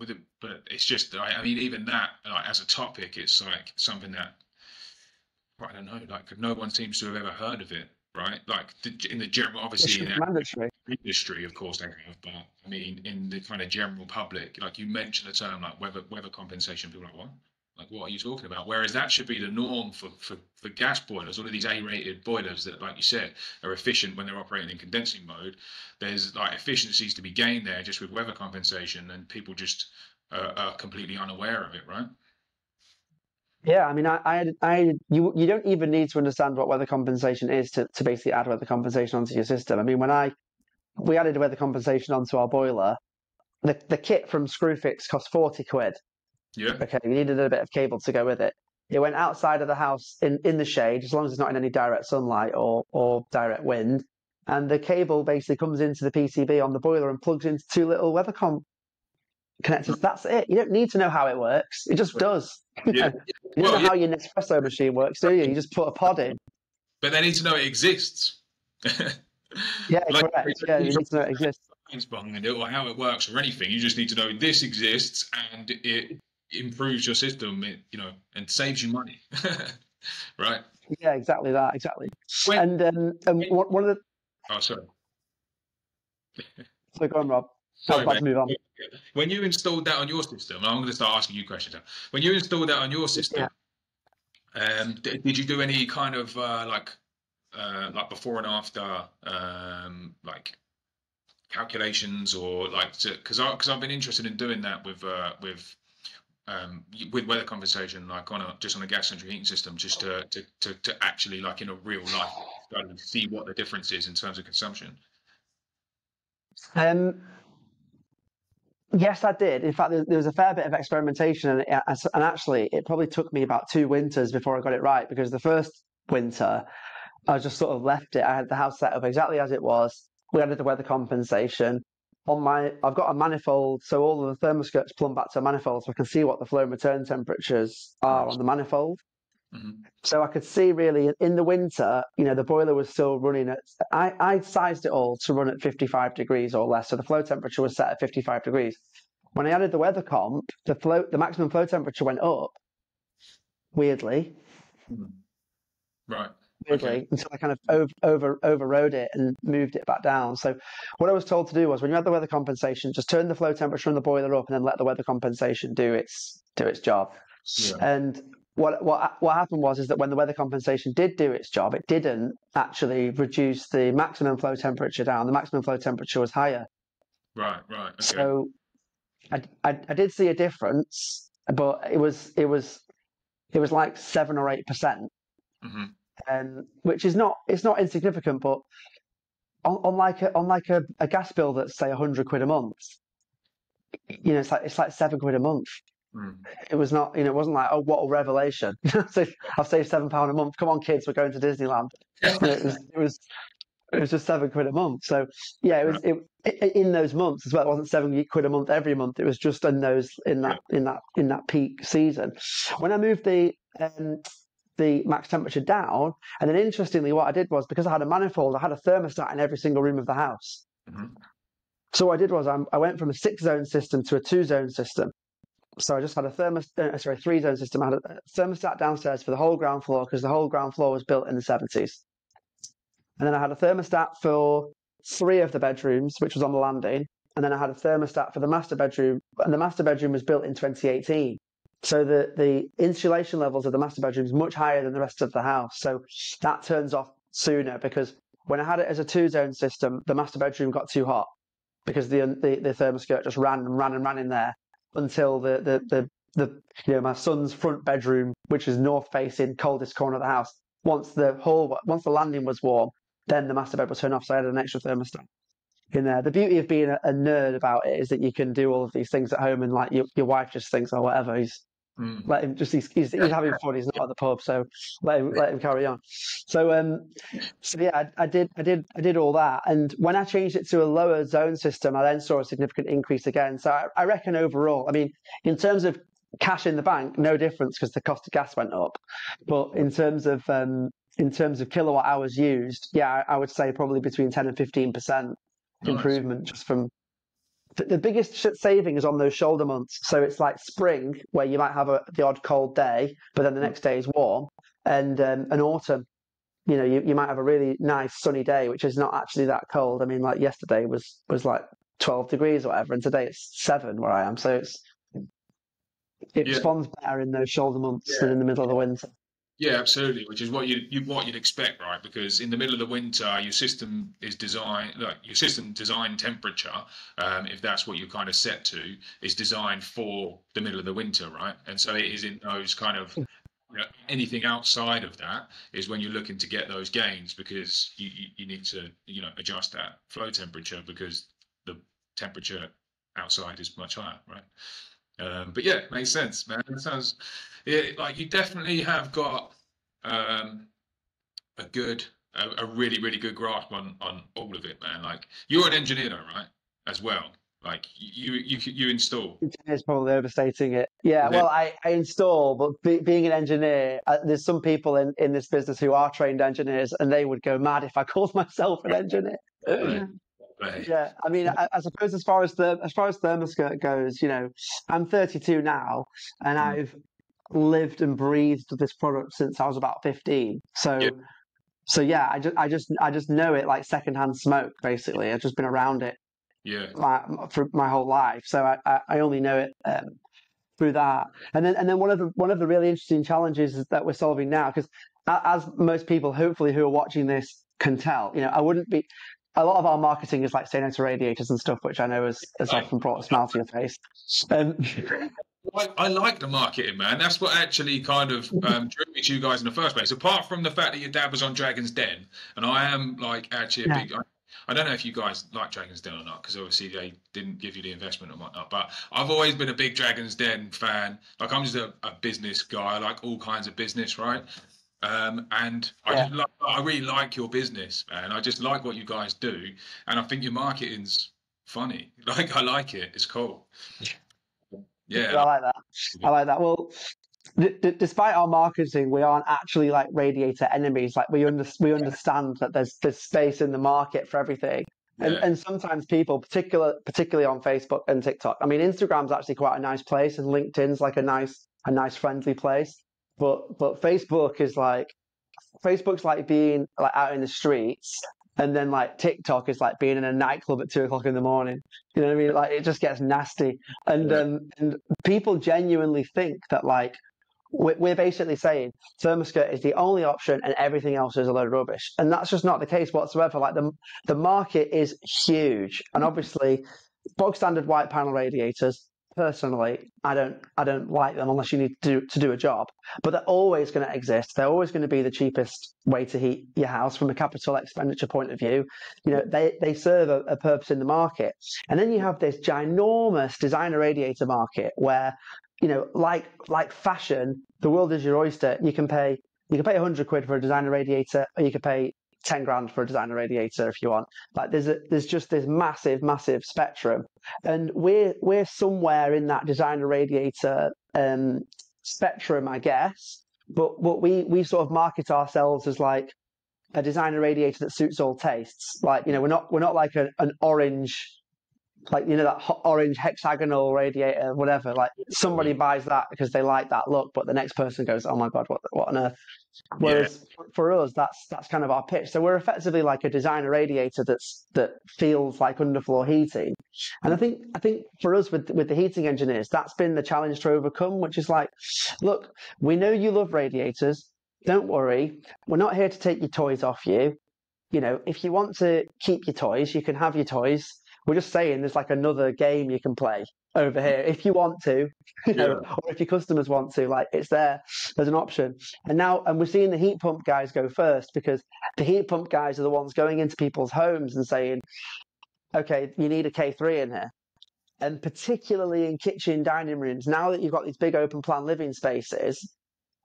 with it, but it's just I mean even that like as a topic, it's like something that I don't know, like no one seems to have ever heard of it, right? Like the, in the general, obviously in mandatory. industry, of course they have, but I mean in the kind of general public, like you mentioned the term like weather weather compensation, people are like what? Like, what are you talking about? Whereas that should be the norm for, for, for gas boilers, all of these A-rated boilers that, like you said, are efficient when they're operating in condensing mode. There's like efficiencies to be gained there just with weather compensation, and people just uh, are completely unaware of it, right? Yeah, I mean, I, I, I, you, you don't even need to understand what weather compensation is to, to basically add weather compensation onto your system. I mean, when I, we added weather compensation onto our boiler, the, the kit from Screwfix cost 40 quid. Yeah. Okay, we needed a bit of cable to go with it. It went outside of the house in, in the shade, as long as it's not in any direct sunlight or, or direct wind. And the cable basically comes into the PCB on the boiler and plugs into two little weathercom connectors. That's it. You don't need to know how it works. It just does. (laughs) Yeah. you don't know yeah. how your Nespresso machine works, do you? You just put a pod in. But they need to know it exists. yeah, (laughs) like, correct. Yeah, you need to know it exists. Or how it works or anything. You just need to know this exists and it improves your system, it, you know, and saves you money, (laughs) right? Yeah, exactly that, exactly. When, and um, and one of the Oh, sorry. so go on, Rob. Sorry, on. When you installed that on your system, I'm going to start asking you questions now. When you installed that on your system, yeah. um, did, did, you do any kind of uh, like uh, like before and after um, like calculations or like because I because I've been interested in doing that with uh, with um, with weather compensation, like on a just on a gas central heating system, just to, to, to, to actually like in a real life see what the difference is in terms of consumption. Um, yes, I did. In fact, there, there was a fair bit of experimentation, and, and actually, it probably took me about two winters before I got it right. Because the first winter, I just sort of left it. I had the house set up exactly as it was. We added the weather compensation on my I've got a manifold, so all of the thermostats plumb back to a manifold, so I can see what the flow and return temperatures are on the manifold. Mm-hmm. So I could see really in the winter, you know, the boiler was still running at. I, I sized it all to run at 55 degrees or less, so the flow temperature was set at 55 degrees. When I added the weather comp, the flow, the maximum flow temperature went up. Weirdly, mm-hmm. right? Weirdly okay. until I kind of over, over overrode it and moved it back down. So what I was told to do was when you had the weather compensation, just turn the flow temperature in the boiler up and then let the weather compensation do its do its job. Yeah. And what what what happened was is that when the weather compensation did do its job, it didn't actually reduce the maximum flow temperature down. The maximum flow temperature was higher. Right, right. Okay. So I, I, I did see a difference, but it was it was it was like seven or eight percent. Mm-hmm um, which is not it's not insignificant, but on, on like a, on like a, a gas bill that's say hundred quid a month, you know, it's like it's like seven quid a month. Mm. It was not, you know, it wasn't like, oh, what a revelation! (laughs) so I've saved seven pound a month. Come on, kids, we're going to Disneyland. it, was, it was, it was just seven quid a month. So yeah, it was it, it, in those months as well. It wasn't seven quid a month every month. It was just in those in that in that in that peak season. When I moved the um, the max temperature down. And then interestingly, what I did was because I had a manifold, I had a thermostat in every single room of the house. Mm-hmm. So what I did was I, I went from a six zone system to a two zone system. So I just had a thermostat, uh, sorry, three zone system. I had a thermostat downstairs for the whole ground floor because the whole ground floor was built in the 70s. And then I had a thermostat for three of the bedrooms, which was on the landing. And then I had a thermostat for the master bedroom, and the master bedroom was built in 2018. So the, the insulation levels of the master bedroom is much higher than the rest of the house. So that turns off sooner because when I had it as a two zone system, the master bedroom got too hot because the, the, the thermostat just ran and ran and ran in there until the, the, the, the, you know, my son's front bedroom, which is north facing, coldest corner of the house. Once the whole, once the landing was warm, then the master bed would turn off. So I had an extra thermostat in there. The beauty of being a, a, nerd about it is that you can do all of these things at home and like your, your wife just thinks, oh, whatever, he's, Mm. Let him just he's, he's, he's, having fun. He's not at the pub, so let him let him carry on. So um, so yeah, I, I, did I did I did all that, and when I changed it to a lower zone system, I then saw a significant increase again. So I, I reckon overall, I mean, in terms of cash in the bank, no difference because the cost of gas went up, but in terms of um, in terms of kilowatt hours used, yeah, I, I would say probably between ten and fifteen percent improvement nice. just from the biggest saving is on those shoulder months. So it's like spring, where you might have a, the odd cold day, but then the next day is warm, and um, an autumn. You know, you, you might have a really nice sunny day, which is not actually that cold. I mean, like yesterday was was like twelve degrees or whatever, and today it's seven where I am. So it's it yeah. responds better in those shoulder months yeah. than in the middle of the winter. Yeah, absolutely. Which is what you, you what you'd expect, right? Because in the middle of the winter, your system is designed like your system design temperature, um, if that's what you're kind of set to, is designed for the middle of the winter, right? And so it is in those kind of you know, anything outside of that is when you're looking to get those gains because you, you, you need to you know adjust that flow temperature because the temperature outside is much higher, right? Um, but yeah, makes sense, man. It sounds yeah, like you definitely have got um, a good, a, a, really, really good grasp on on all of it, man. Like you're an engineer, though, right? As well. Like you, you, you install. Engineer's probably overstating it. Yeah, well, I, I install, but be, being an engineer, uh, there's some people in, in this business who are trained engineers, and they would go mad if I (laughs) called myself an engineer. Right. Yeah, I mean, I, I, suppose as far as the as far as thermostat goes, you know, I'm 32 now, and mm. I've lived and breathed this product since I was about 15. So, so yeah, I just I just I just know it like secondhand smoke. Basically, I've just been around it. Yeah. My, for my whole life, so I, I, I only know it um, through that. And then and then one of the one of the really interesting challenges that we're solving now, because as most people hopefully who are watching this can tell, you know, I wouldn't be. A lot of our marketing is like saying no to radiators and stuff, which I know has, has often brought a smile to your face. Um, (laughs) I, I, like the marketing, man. That's what actually kind of um, drew me to you guys in the first place. Apart from the fact that your dad was on Dragon's Den, and I am like actually a yeah. big. I, I, don't know if you guys like Dragon's Den or not, because obviously they didn't give you the investment and whatnot. But I've always been a big Dragon's Den fan. Like I'm just a, a business guy. I like all kinds of business, right? Um, and I yeah. like, I really like your business, man. I just like what you guys do, and I think your marketing's funny. (laughs) Like I like it. It's cool. (laughs) Yeah, I like that. I like that. Well, d- d- despite our marketing, we aren't actually like radiator enemies. Like we under- we understand that there's there's space in the market for everything. And, yeah. and sometimes people, particular, particularly on Facebook and TikTok. I mean, Instagram's actually quite a nice place, and LinkedIn's like a nice, a nice friendly place. But but Facebook is like Facebook's like being like out in the streets and then like TikTok is like being in a nightclub at two o'clock in the morning. You know what I mean? Like it just gets nasty, and um, and people genuinely think that like we're basically saying ThermaSkirt is the only option and everything else is a load of rubbish, and that's just not the case whatsoever. Like the the market is huge, and obviously, bog standard white panel radiators personally, I don't I don't like them unless you need to do, to do a job. But they're always going to exist. They're always going to be the cheapest way to heat your house from a capital expenditure point of view. You know, they they serve a, a purpose in the market. And then you have this ginormous designer radiator market where, you know, like like fashion, the world is your oyster. You can pay you can pay 100 quid for a designer radiator, or you can pay 10 grand for a designer radiator if you want. Like there's a, there's just this massive, massive spectrum. And we're, we're somewhere in that designer radiator, um, spectrum, I guess. But, but we, we sort of market ourselves as like a designer radiator that suits all tastes. Like, you know, we're not, we're not like a, an orange, like, you know, that orange hexagonal radiator, whatever. Like somebody buys that because they like that look, but the next person goes, oh my God, what, what on earth? Whereas yeah. for us, that's that's kind of our pitch. So we're effectively like a designer radiator that's that feels like underfloor heating. And I think I think for us with with the heating engineers, that's been the challenge to overcome, which is like, look, we know you love radiators. Don't worry, we're not here to take your toys off you. You know, if you want to keep your toys, you can have your toys. We're just saying there's like another game you can play over here if you want to, (laughs) you know, yeah. or if your customers want to. Like it's there, there's an option. And now, and we're seeing the heat pump guys go first because the heat pump guys are the ones going into people's homes and saying, "Okay, you need a K3 in here." And particularly in kitchen dining rooms, now that you've got these big open plan living spaces,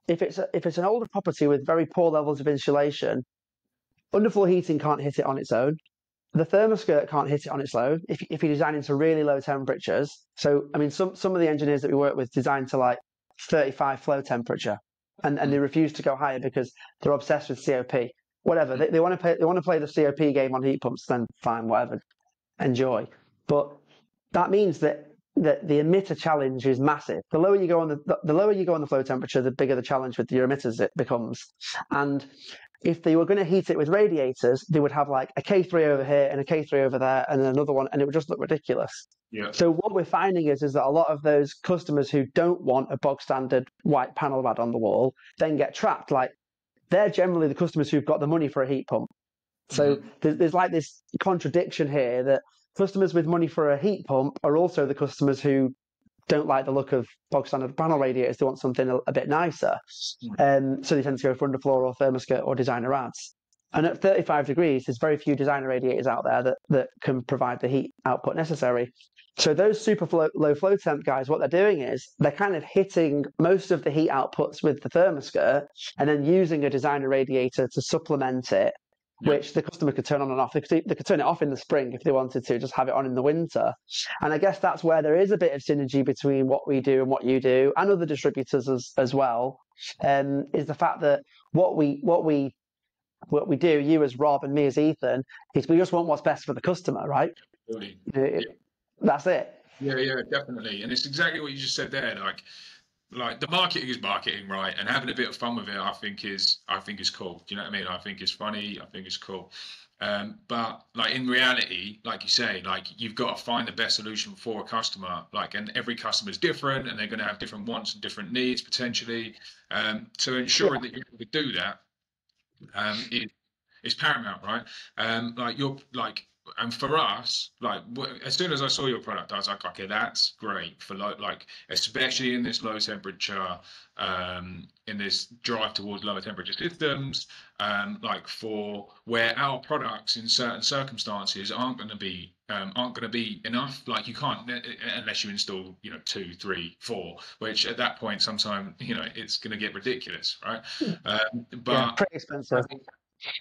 if it's a, if it's an older property with very poor levels of insulation, underfloor heating can't hit it on its own the ThermaSkirt can't hit it on its own if, if you design into really low temperatures. So, I mean, some, some of the engineers that we work with design to like 35 flow temperature and, and they mm. refuse to go higher because they're obsessed with COP. Whatever. Mm. They, they want to play, they want to play the COP game on heat pumps, then fine, whatever. Enjoy. But that means that the, the emitter challenge is massive. The lower you go on the, the, the lower you go on the flow temperature, the bigger the challenge with your emitters it becomes. And if they were going to heat it with radiators, they would have like a K3 over here and a K3 over there and then another one, and it would just look ridiculous. Yeah. So what we're finding is is that a lot of those customers who don't want a bog standard white panel rad on the wall then get trapped. Like they're generally the customers who've got the money for a heat pump. So mm-hmm. there's, there's like this contradiction here that customers with money for a heat pump are also the customers who don't like the look of bog standard panel radiators. They want something a, a bit nicer. Mm. Um, so they tend to go for underfloor or ThermaSkirt or designer rads. And at 35 degrees, there's very few designer radiators out there that, that can provide the heat output necessary. So those super flow, low flow temp guys, what they're doing is they're kind of hitting most of the heat outputs with the ThermaSkirt and then using a designer radiator to supplement it which the customer could turn on and off. They could, they could turn it off in the spring if they wanted to, just have it on in the winter. And I guess that's where there is a bit of synergy between what we do and what you do, and other distributors as, as well. Um, is the fact that what we what we what we do, you as Rob and me as Ethan, is we just want what's best for the customer, right? Yeah. That's it. Yeah, yeah, definitely. And it's exactly what you just said there. Like like the marketing is marketing, right? And having a bit of fun with it, I think is I think is cool. Do you know what I mean? I think it's funny. I think it's cool. Um, but like in reality, like you say, like you've got to find the best solution for a customer. Like, and every customer is different, and they're going to have different wants and different needs potentially. Um, so ensuring that able to do that um, is, is paramount, right? Um, like you're like and for us, like as soon as I saw your product, I was like, okay, that's great for low, like especially in this low temperature, um, in this drive towards lower temperature systems, um, like for where our products in certain circumstances aren't going to be um, aren't going to be enough. Like you can't unless you install, you know, two, three, four, which at that point, sometimes you know it's going to get ridiculous, right? Hmm. Um, but yeah, pretty expensive.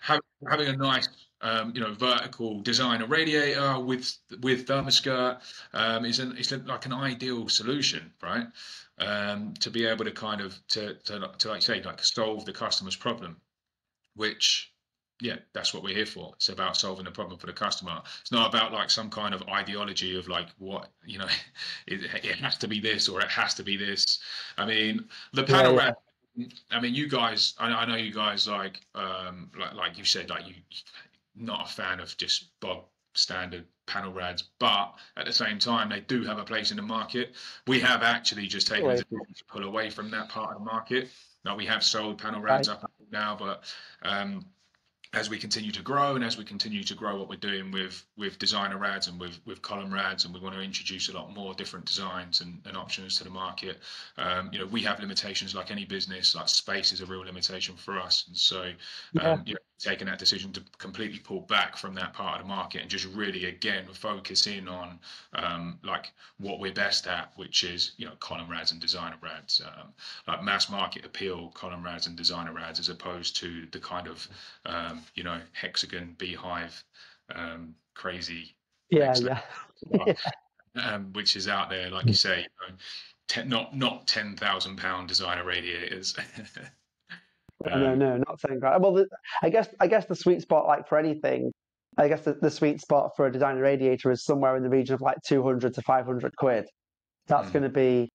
Having a nice um, you know, vertical designer radiator with with ThermaSkirt um, is an is like an ideal solution, right? Um, to be able to kind of to, to to like say like solve the customer's problem, which yeah, that's what we're here for. It's about solving the problem for the customer. It's not about like some kind of ideology of like what you know, (laughs) it, it has to be this or it has to be this. I mean, the panel. I mean, you guys. I, I know you guys like, um, like, like you said, like you, not a fan of just bog standard panel rads, but at the same time, they do have a place in the market. We have actually just taken right. to pull away from that part of the market. Now we have sold panel rads right. up now, but um, as we continue to grow and as we continue to grow what we're doing with with designer ads and with with column ads and we want to introduce a lot more different designs and, and options to the market um, you know we have limitations like any business like space is a real limitation for us and so um, yeah. you know, taking that decision to completely pull back from that part of the market and just really again focus in on um, like what we're best at which is you know column rads and designer rads um, like mass market appeal column rads and designer rads as opposed to the kind of um, you know hexagon beehive um, crazy yeah yeah. (laughs) um, which is out there like you say you know, ten, not not 10,000 pound designer radiators (laughs) Um, no, no, not ten grand. Well, the, I guess I guess the sweet spot, like for anything, I guess the, the sweet spot for a designer radiator is somewhere in the region of like two hundred to five hundred quid. That's mm. going to be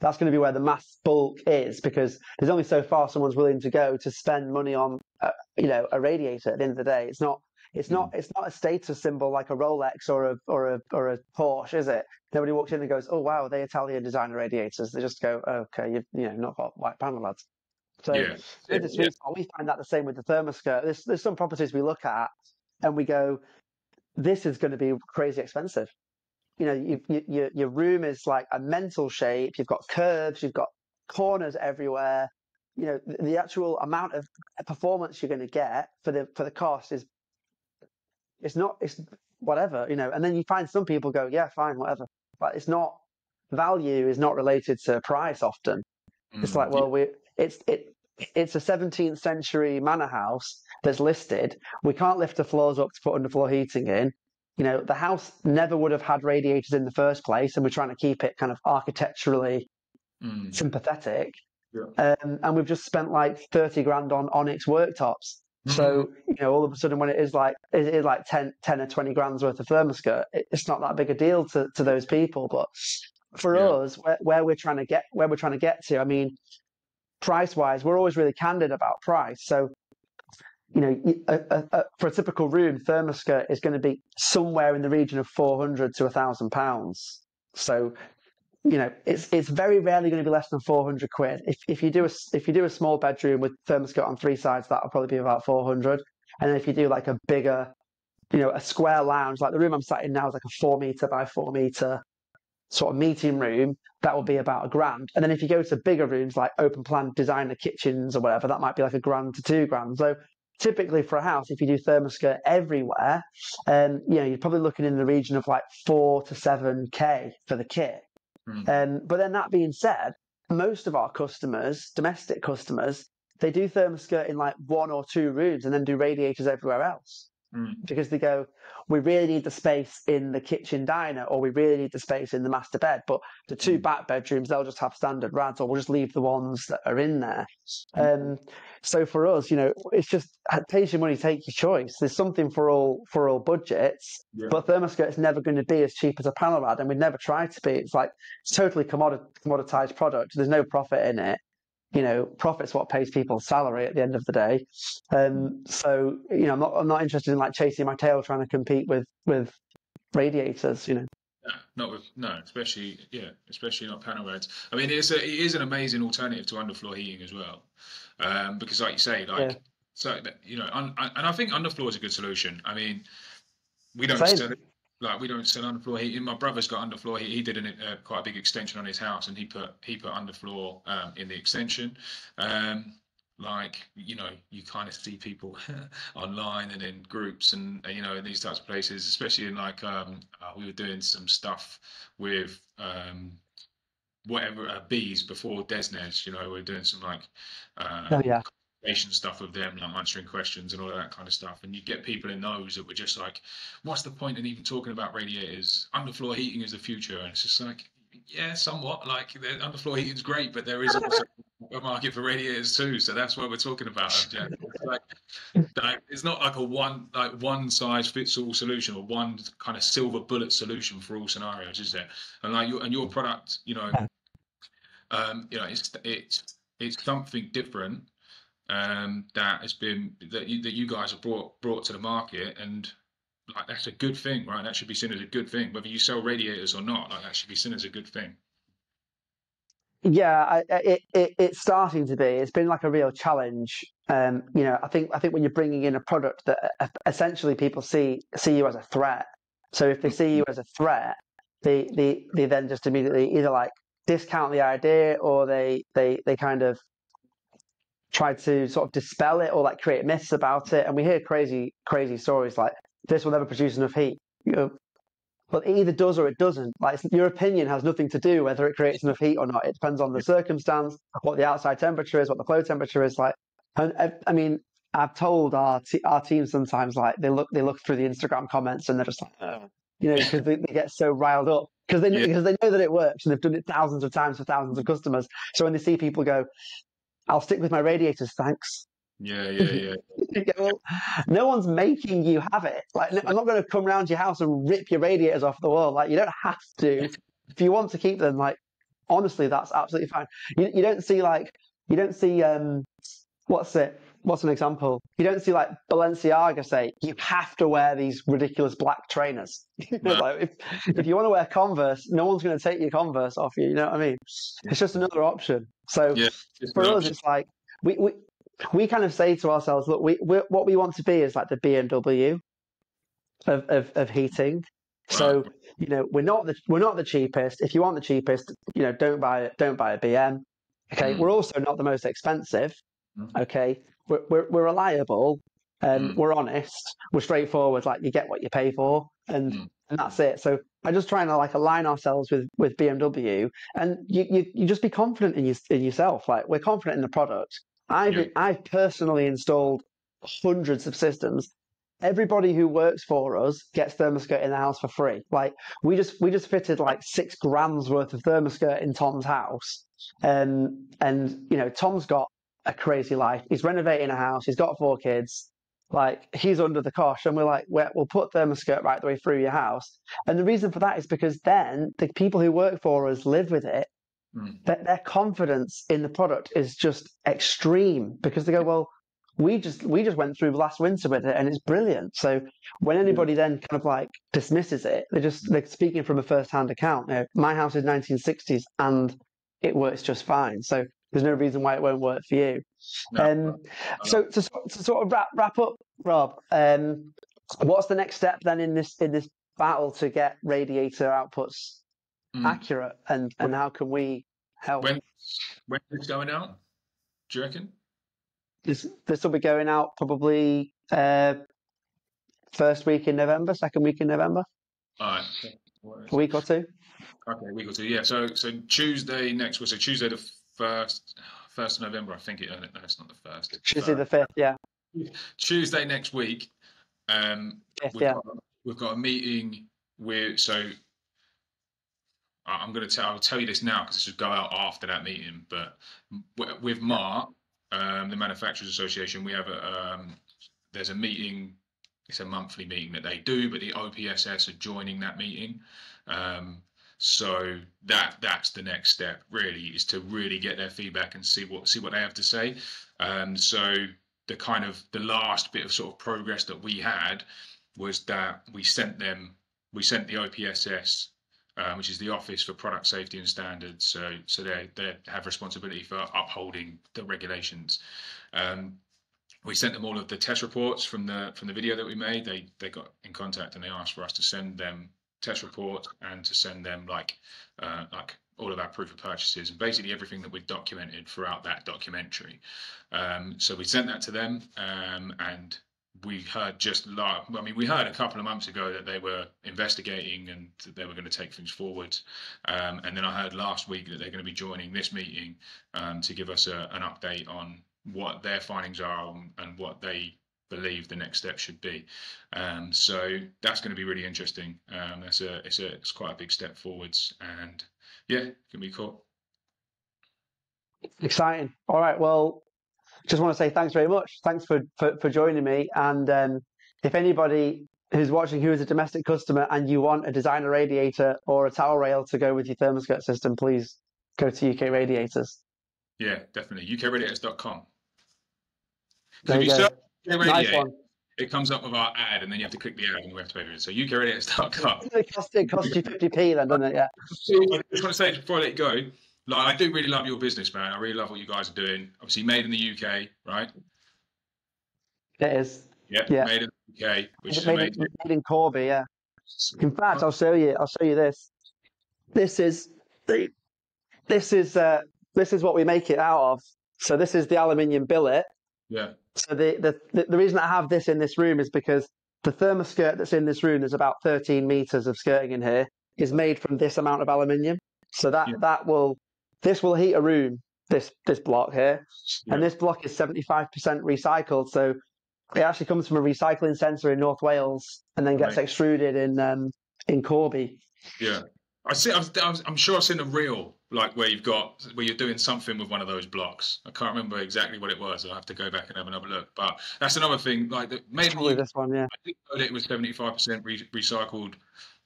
that's going to be where the mass bulk is because there's only so far someone's willing to go to spend money on, uh, you know, a radiator. At the end of the day, it's not it's not mm. it's not a status symbol like a Rolex or a or a or a Porsche, is it? Nobody walks in and goes, "Oh wow, they Italian designer radiators." They just go, oh, "Okay, you've you know not got white panel lads." So yeah. with the sweet yeah. spot, we find that the same with the ThermaSkirt. There's, there's some properties we look at and we go, this is going to be crazy expensive. You know, you, you, your, your room is like a mental shape. You've got curves, you've got corners everywhere. You know, the, the actual amount of performance you're going to get for the for the cost is it's not it's whatever you know. And then you find some people go, yeah, fine, whatever. But it's not value is not related to price often. Mm, it's like, well, we it's it it's a 17th century manor house that's listed. We can't lift the floors up to put underfloor heating in. You know, the house never would have had radiators in the first place, and we're trying to keep it kind of architecturally mm. sympathetic. Yeah. Um, and we've just spent like 30 grand on onyx worktops. Mm-hmm. So, you know, all of a sudden when it is like, it is like 10, 10 or 20 grand's worth of ThermaSkirt, it's not that big a deal to, to those people. But for yeah. us, where, where, we're trying to get, where we're trying to get to, I mean, price wise, we're always really candid about price. So, you know, a, a, a, for a typical room, ThermaSkirt is going to be somewhere in the region of 400 to 1,000 pounds. So, you know, it's it's very rarely going to be less than 400 quid. If if you do a if you do a small bedroom with ThermaSkirt on three sides, that'll probably be about 400. And then if you do like a bigger, you know, a square lounge, like the room I'm sat in now is like a four meter by four meter sort of meeting room, that will be about a grand. And then if you go to bigger rooms like open plan designer kitchens or whatever, that might be like a grand to two grand. So typically for a house, if you do ThermaSkirt everywhere, um, you know, you're probably looking in the region of like four to seven K for the kit. Mm. Um, but then that being said, most of our customers, domestic customers, they do ThermaSkirt in like one or two rooms and then do radiators everywhere else. Mm. because they go, we really need the space in the kitchen diner, or we really need the space in the master bed. But the two Mm. back bedrooms, they'll just have standard rads, or we'll just leave the ones that are in there. Mm. Um, so for us, you know, it's just take your money, take your choice. There's something for all for all budgets, Yeah. but ThermaSkirt's never going to be as cheap as a panel rad, and we'd never try to be. It's like it's totally commodit- commoditized product. There's no profit in it. You know, profit's what pays people's salary at the end of the day. Um, so you know, I'm not I'm not interested in like chasing my tail trying to compete with with radiators. You know, No, not with no, especially yeah, especially not panel rads. I mean, it's a it is an amazing alternative to underfloor heating as well, um, because like you say, like Yeah. so you know, un, un- and I think underfloor is a good solution. I mean, we don't Same. it. Like we don't sell underfloor heating. My brother's got underfloor. He, he did an, uh, quite a big extension on his house, and he put he put underfloor um, in the extension. Um, like you know, you kind of see people (laughs) online and in groups, and uh, you know, in these types of places, especially in like um, uh, we were doing some stuff with um, whatever uh, bees before Desnes. You know, we are doing some like uh, oh yeah, conversation stuff with them, like answering questions and all of that kind of stuff. And you get people in those that were just like, what's the point in even talking about radiators? Underfloor heating is the future. And it's just like, yeah, somewhat. Like the underfloor heating is great, but there is also (laughs) a market for radiators too. So that's what we're talking about. Yeah. It's like, like, it's not like a one like one size fits all solution or one kind of silver bullet solution for all scenarios, is there? And like your and your product, you know, um, you know, it's it's it's something different um, that has been that you, that you guys have brought brought to the market, and like that's a good thing, right? That should be seen as a good thing, whether you sell radiators or not. Like that should be seen as a good thing. yeah. I, it, it it's starting to be. It's been like a real challenge. Um, you know, I think I think when you're bringing in a product that uh, essentially people see see you as a threat. So if they see you as a threat, they they they then just immediately either like discount the idea or they they they kind of try to sort of dispel it or like create myths about it. And we hear crazy crazy stories like this will never produce enough heat. You know, but it either does or it doesn't. Like your opinion has nothing to do whether it creates enough heat or not. It depends on the circumstance, what the outside temperature is, what the flow temperature is like. And I, I mean, I've told our t- our team sometimes like they look they look through the Instagram comments and they're just like, you know, because they, they get so riled up because they Yeah. because they know that it works and they've done it thousands of times for thousands of customers. So when they see people go, "I'll stick with my radiators, thanks," Yeah, (laughs) yeah, yeah. Well, no one's making you have it. Like, I'm not going to come round your house and rip your radiators off the wall. Like, you don't have to. If you want to keep them, like, honestly, that's absolutely fine. You, you don't see like, you don't see, um, what's it? What's an example? You don't see like Balenciaga say you have to wear these ridiculous black trainers. (laughs) No. like, if if you want to wear Converse, no one's going to take your Converse off you. You know what I mean? It's just another option. So Yeah, for us, option. it's like we, we we kind of say to ourselves, look, we, what we want to be is like the BMW of of, of heating. So you know, we're not the we're not the cheapest. If you want the cheapest, you know, don't buy it. Don't buy a BM. Okay, Mm. we're also not the most expensive. Mm. Okay, we're we're, we're reliable. Um, Mm. We're honest. We're straightforward. Like you get what you pay for, and Mm. and that's it. So I'm just trying to like align ourselves with with BMW, and you you, you just be confident in, you, in yourself. Like we're confident in the product. I've Yeah. I've personally installed hundreds of systems. Everybody who works for us gets ThermaSkirt in the house for free. Like we just we just fitted like six grams worth of ThermaSkirt in Tom's house, um, and you know Tom's got a crazy life. He's renovating a house. He's got four kids. Like he's under the cosh, and we're like, we're, we'll put ThermaSkirt right the way through your house. And the reason for that is because then the people who work for us live with it. Mm. Their, their confidence in the product is just extreme because they go, well, we just we just went through last winter with it, and it's brilliant. So when anybody then kind of like dismisses it, they're just they're speaking from a first-hand account. You know, my house is 1960s, and it works just fine. So there's no reason why it won't work for you. No, Um, so to, sort- to sort of wrap wrap up, Rob, um, what's the next step then in this in this battle to get radiator outputs Mm. accurate, and and how can we help? When when it's going out? Do you reckon? This this will be going out probably uh, first week in November, second week in November, All right. a week or two. Okay, a week or two. Yeah. So so Tuesday next week. So Tuesday the first first of November. I think it. uh, No, it's not the first. Tuesday Uh, the fifth, yeah. Tuesday next week. Um, Yes, we've, yeah. got, we've got a meeting with so I'm going to tell I'll tell you this now because this will go out after that meeting. But with MARC, um, the Manufacturers Association, we have a um, there's a meeting. It's a monthly meeting that they do, but the OPSS are joining that meeting. Um, so that that's the next step. Really, is to really get their feedback and see what see what they have to say. Um, so the kind of the last bit of sort of progress that we had was that we sent them we sent the OPSS um, which is the Office for Product Safety and Standards. So, so they they have responsibility for upholding the regulations. Um, we sent them all of the test reports from the from the video that we made. They they got in contact and they asked for us to send them test report and to send them like uh, like all of our proof of purchases and basically everything that we've documented throughout that documentary. Um, so we sent that to them um, and we heard just like I mean we heard a couple of months ago that they were investigating and they were going to take things forward um, and then I heard last week that they're going to be joining this meeting um, to give us a, an update on what their findings are and what they believe the next step should be um, so that's going to be really interesting um, that's a it's a it's quite a big step forwards and yeah can be cool Exciting. All right. Well, just want to say thanks very much. Thanks for for, for joining me. And um, if anybody who's watching who is a domestic customer and you want a designer radiator or a towel rail to go with your ThermaSkirt system, please go to UK Radiators. yeah definitely ukradiators.com There you you go. Search UK Nice one. it comes up with our ad and then you have to click the ad and we have to pay for it. So ukradiators.com. It cost, it cost you 50p then, doesn't it? Yeah. I just want to say before I let you go, like I do really love your business, man. I really love what you guys are doing. Obviously made in the UK, right? It is. Yeah, Yeah. made in the UK, which is made, amazing. in, made in Corby, yeah. In fact, I'll show you. I'll show you this. This is the. This is uh, this is what we make it out of. So this is the aluminium billet. Yeah, So the, the the reason I have this in this room is because the ThermaSkirt that's in this room, there's about 13 meters of skirting in here, is made from this amount of aluminium. So that Yeah. that will this will heat a room. This this block here, Yeah. and this block is 75% recycled. So it actually comes from a recycling centre in North Wales, and then gets Right. extruded in um, in Corby. yeah. I see. I've, I've- I'm sure I've seen a reel like where you've got where you're doing something with one of those blocks. I can't remember exactly what it was. I'll have to go back and have another look. But that's another thing. Like made Probably this one, yeah. I that it was 75% re- recycled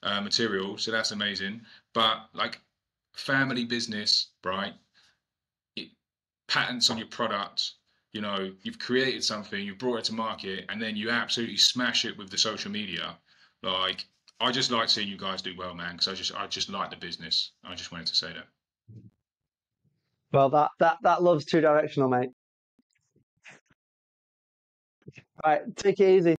uh, material, so that's amazing. But like family business, right? It, patents on your product, you know, you've created something, you've brought it to market, and then you absolutely smash it with the social media. Like, I just like seeing you guys do well, man, because I just, I just like the business. I just wanted to say that. Well, that that that love's two directional, mate. Right, take it easy.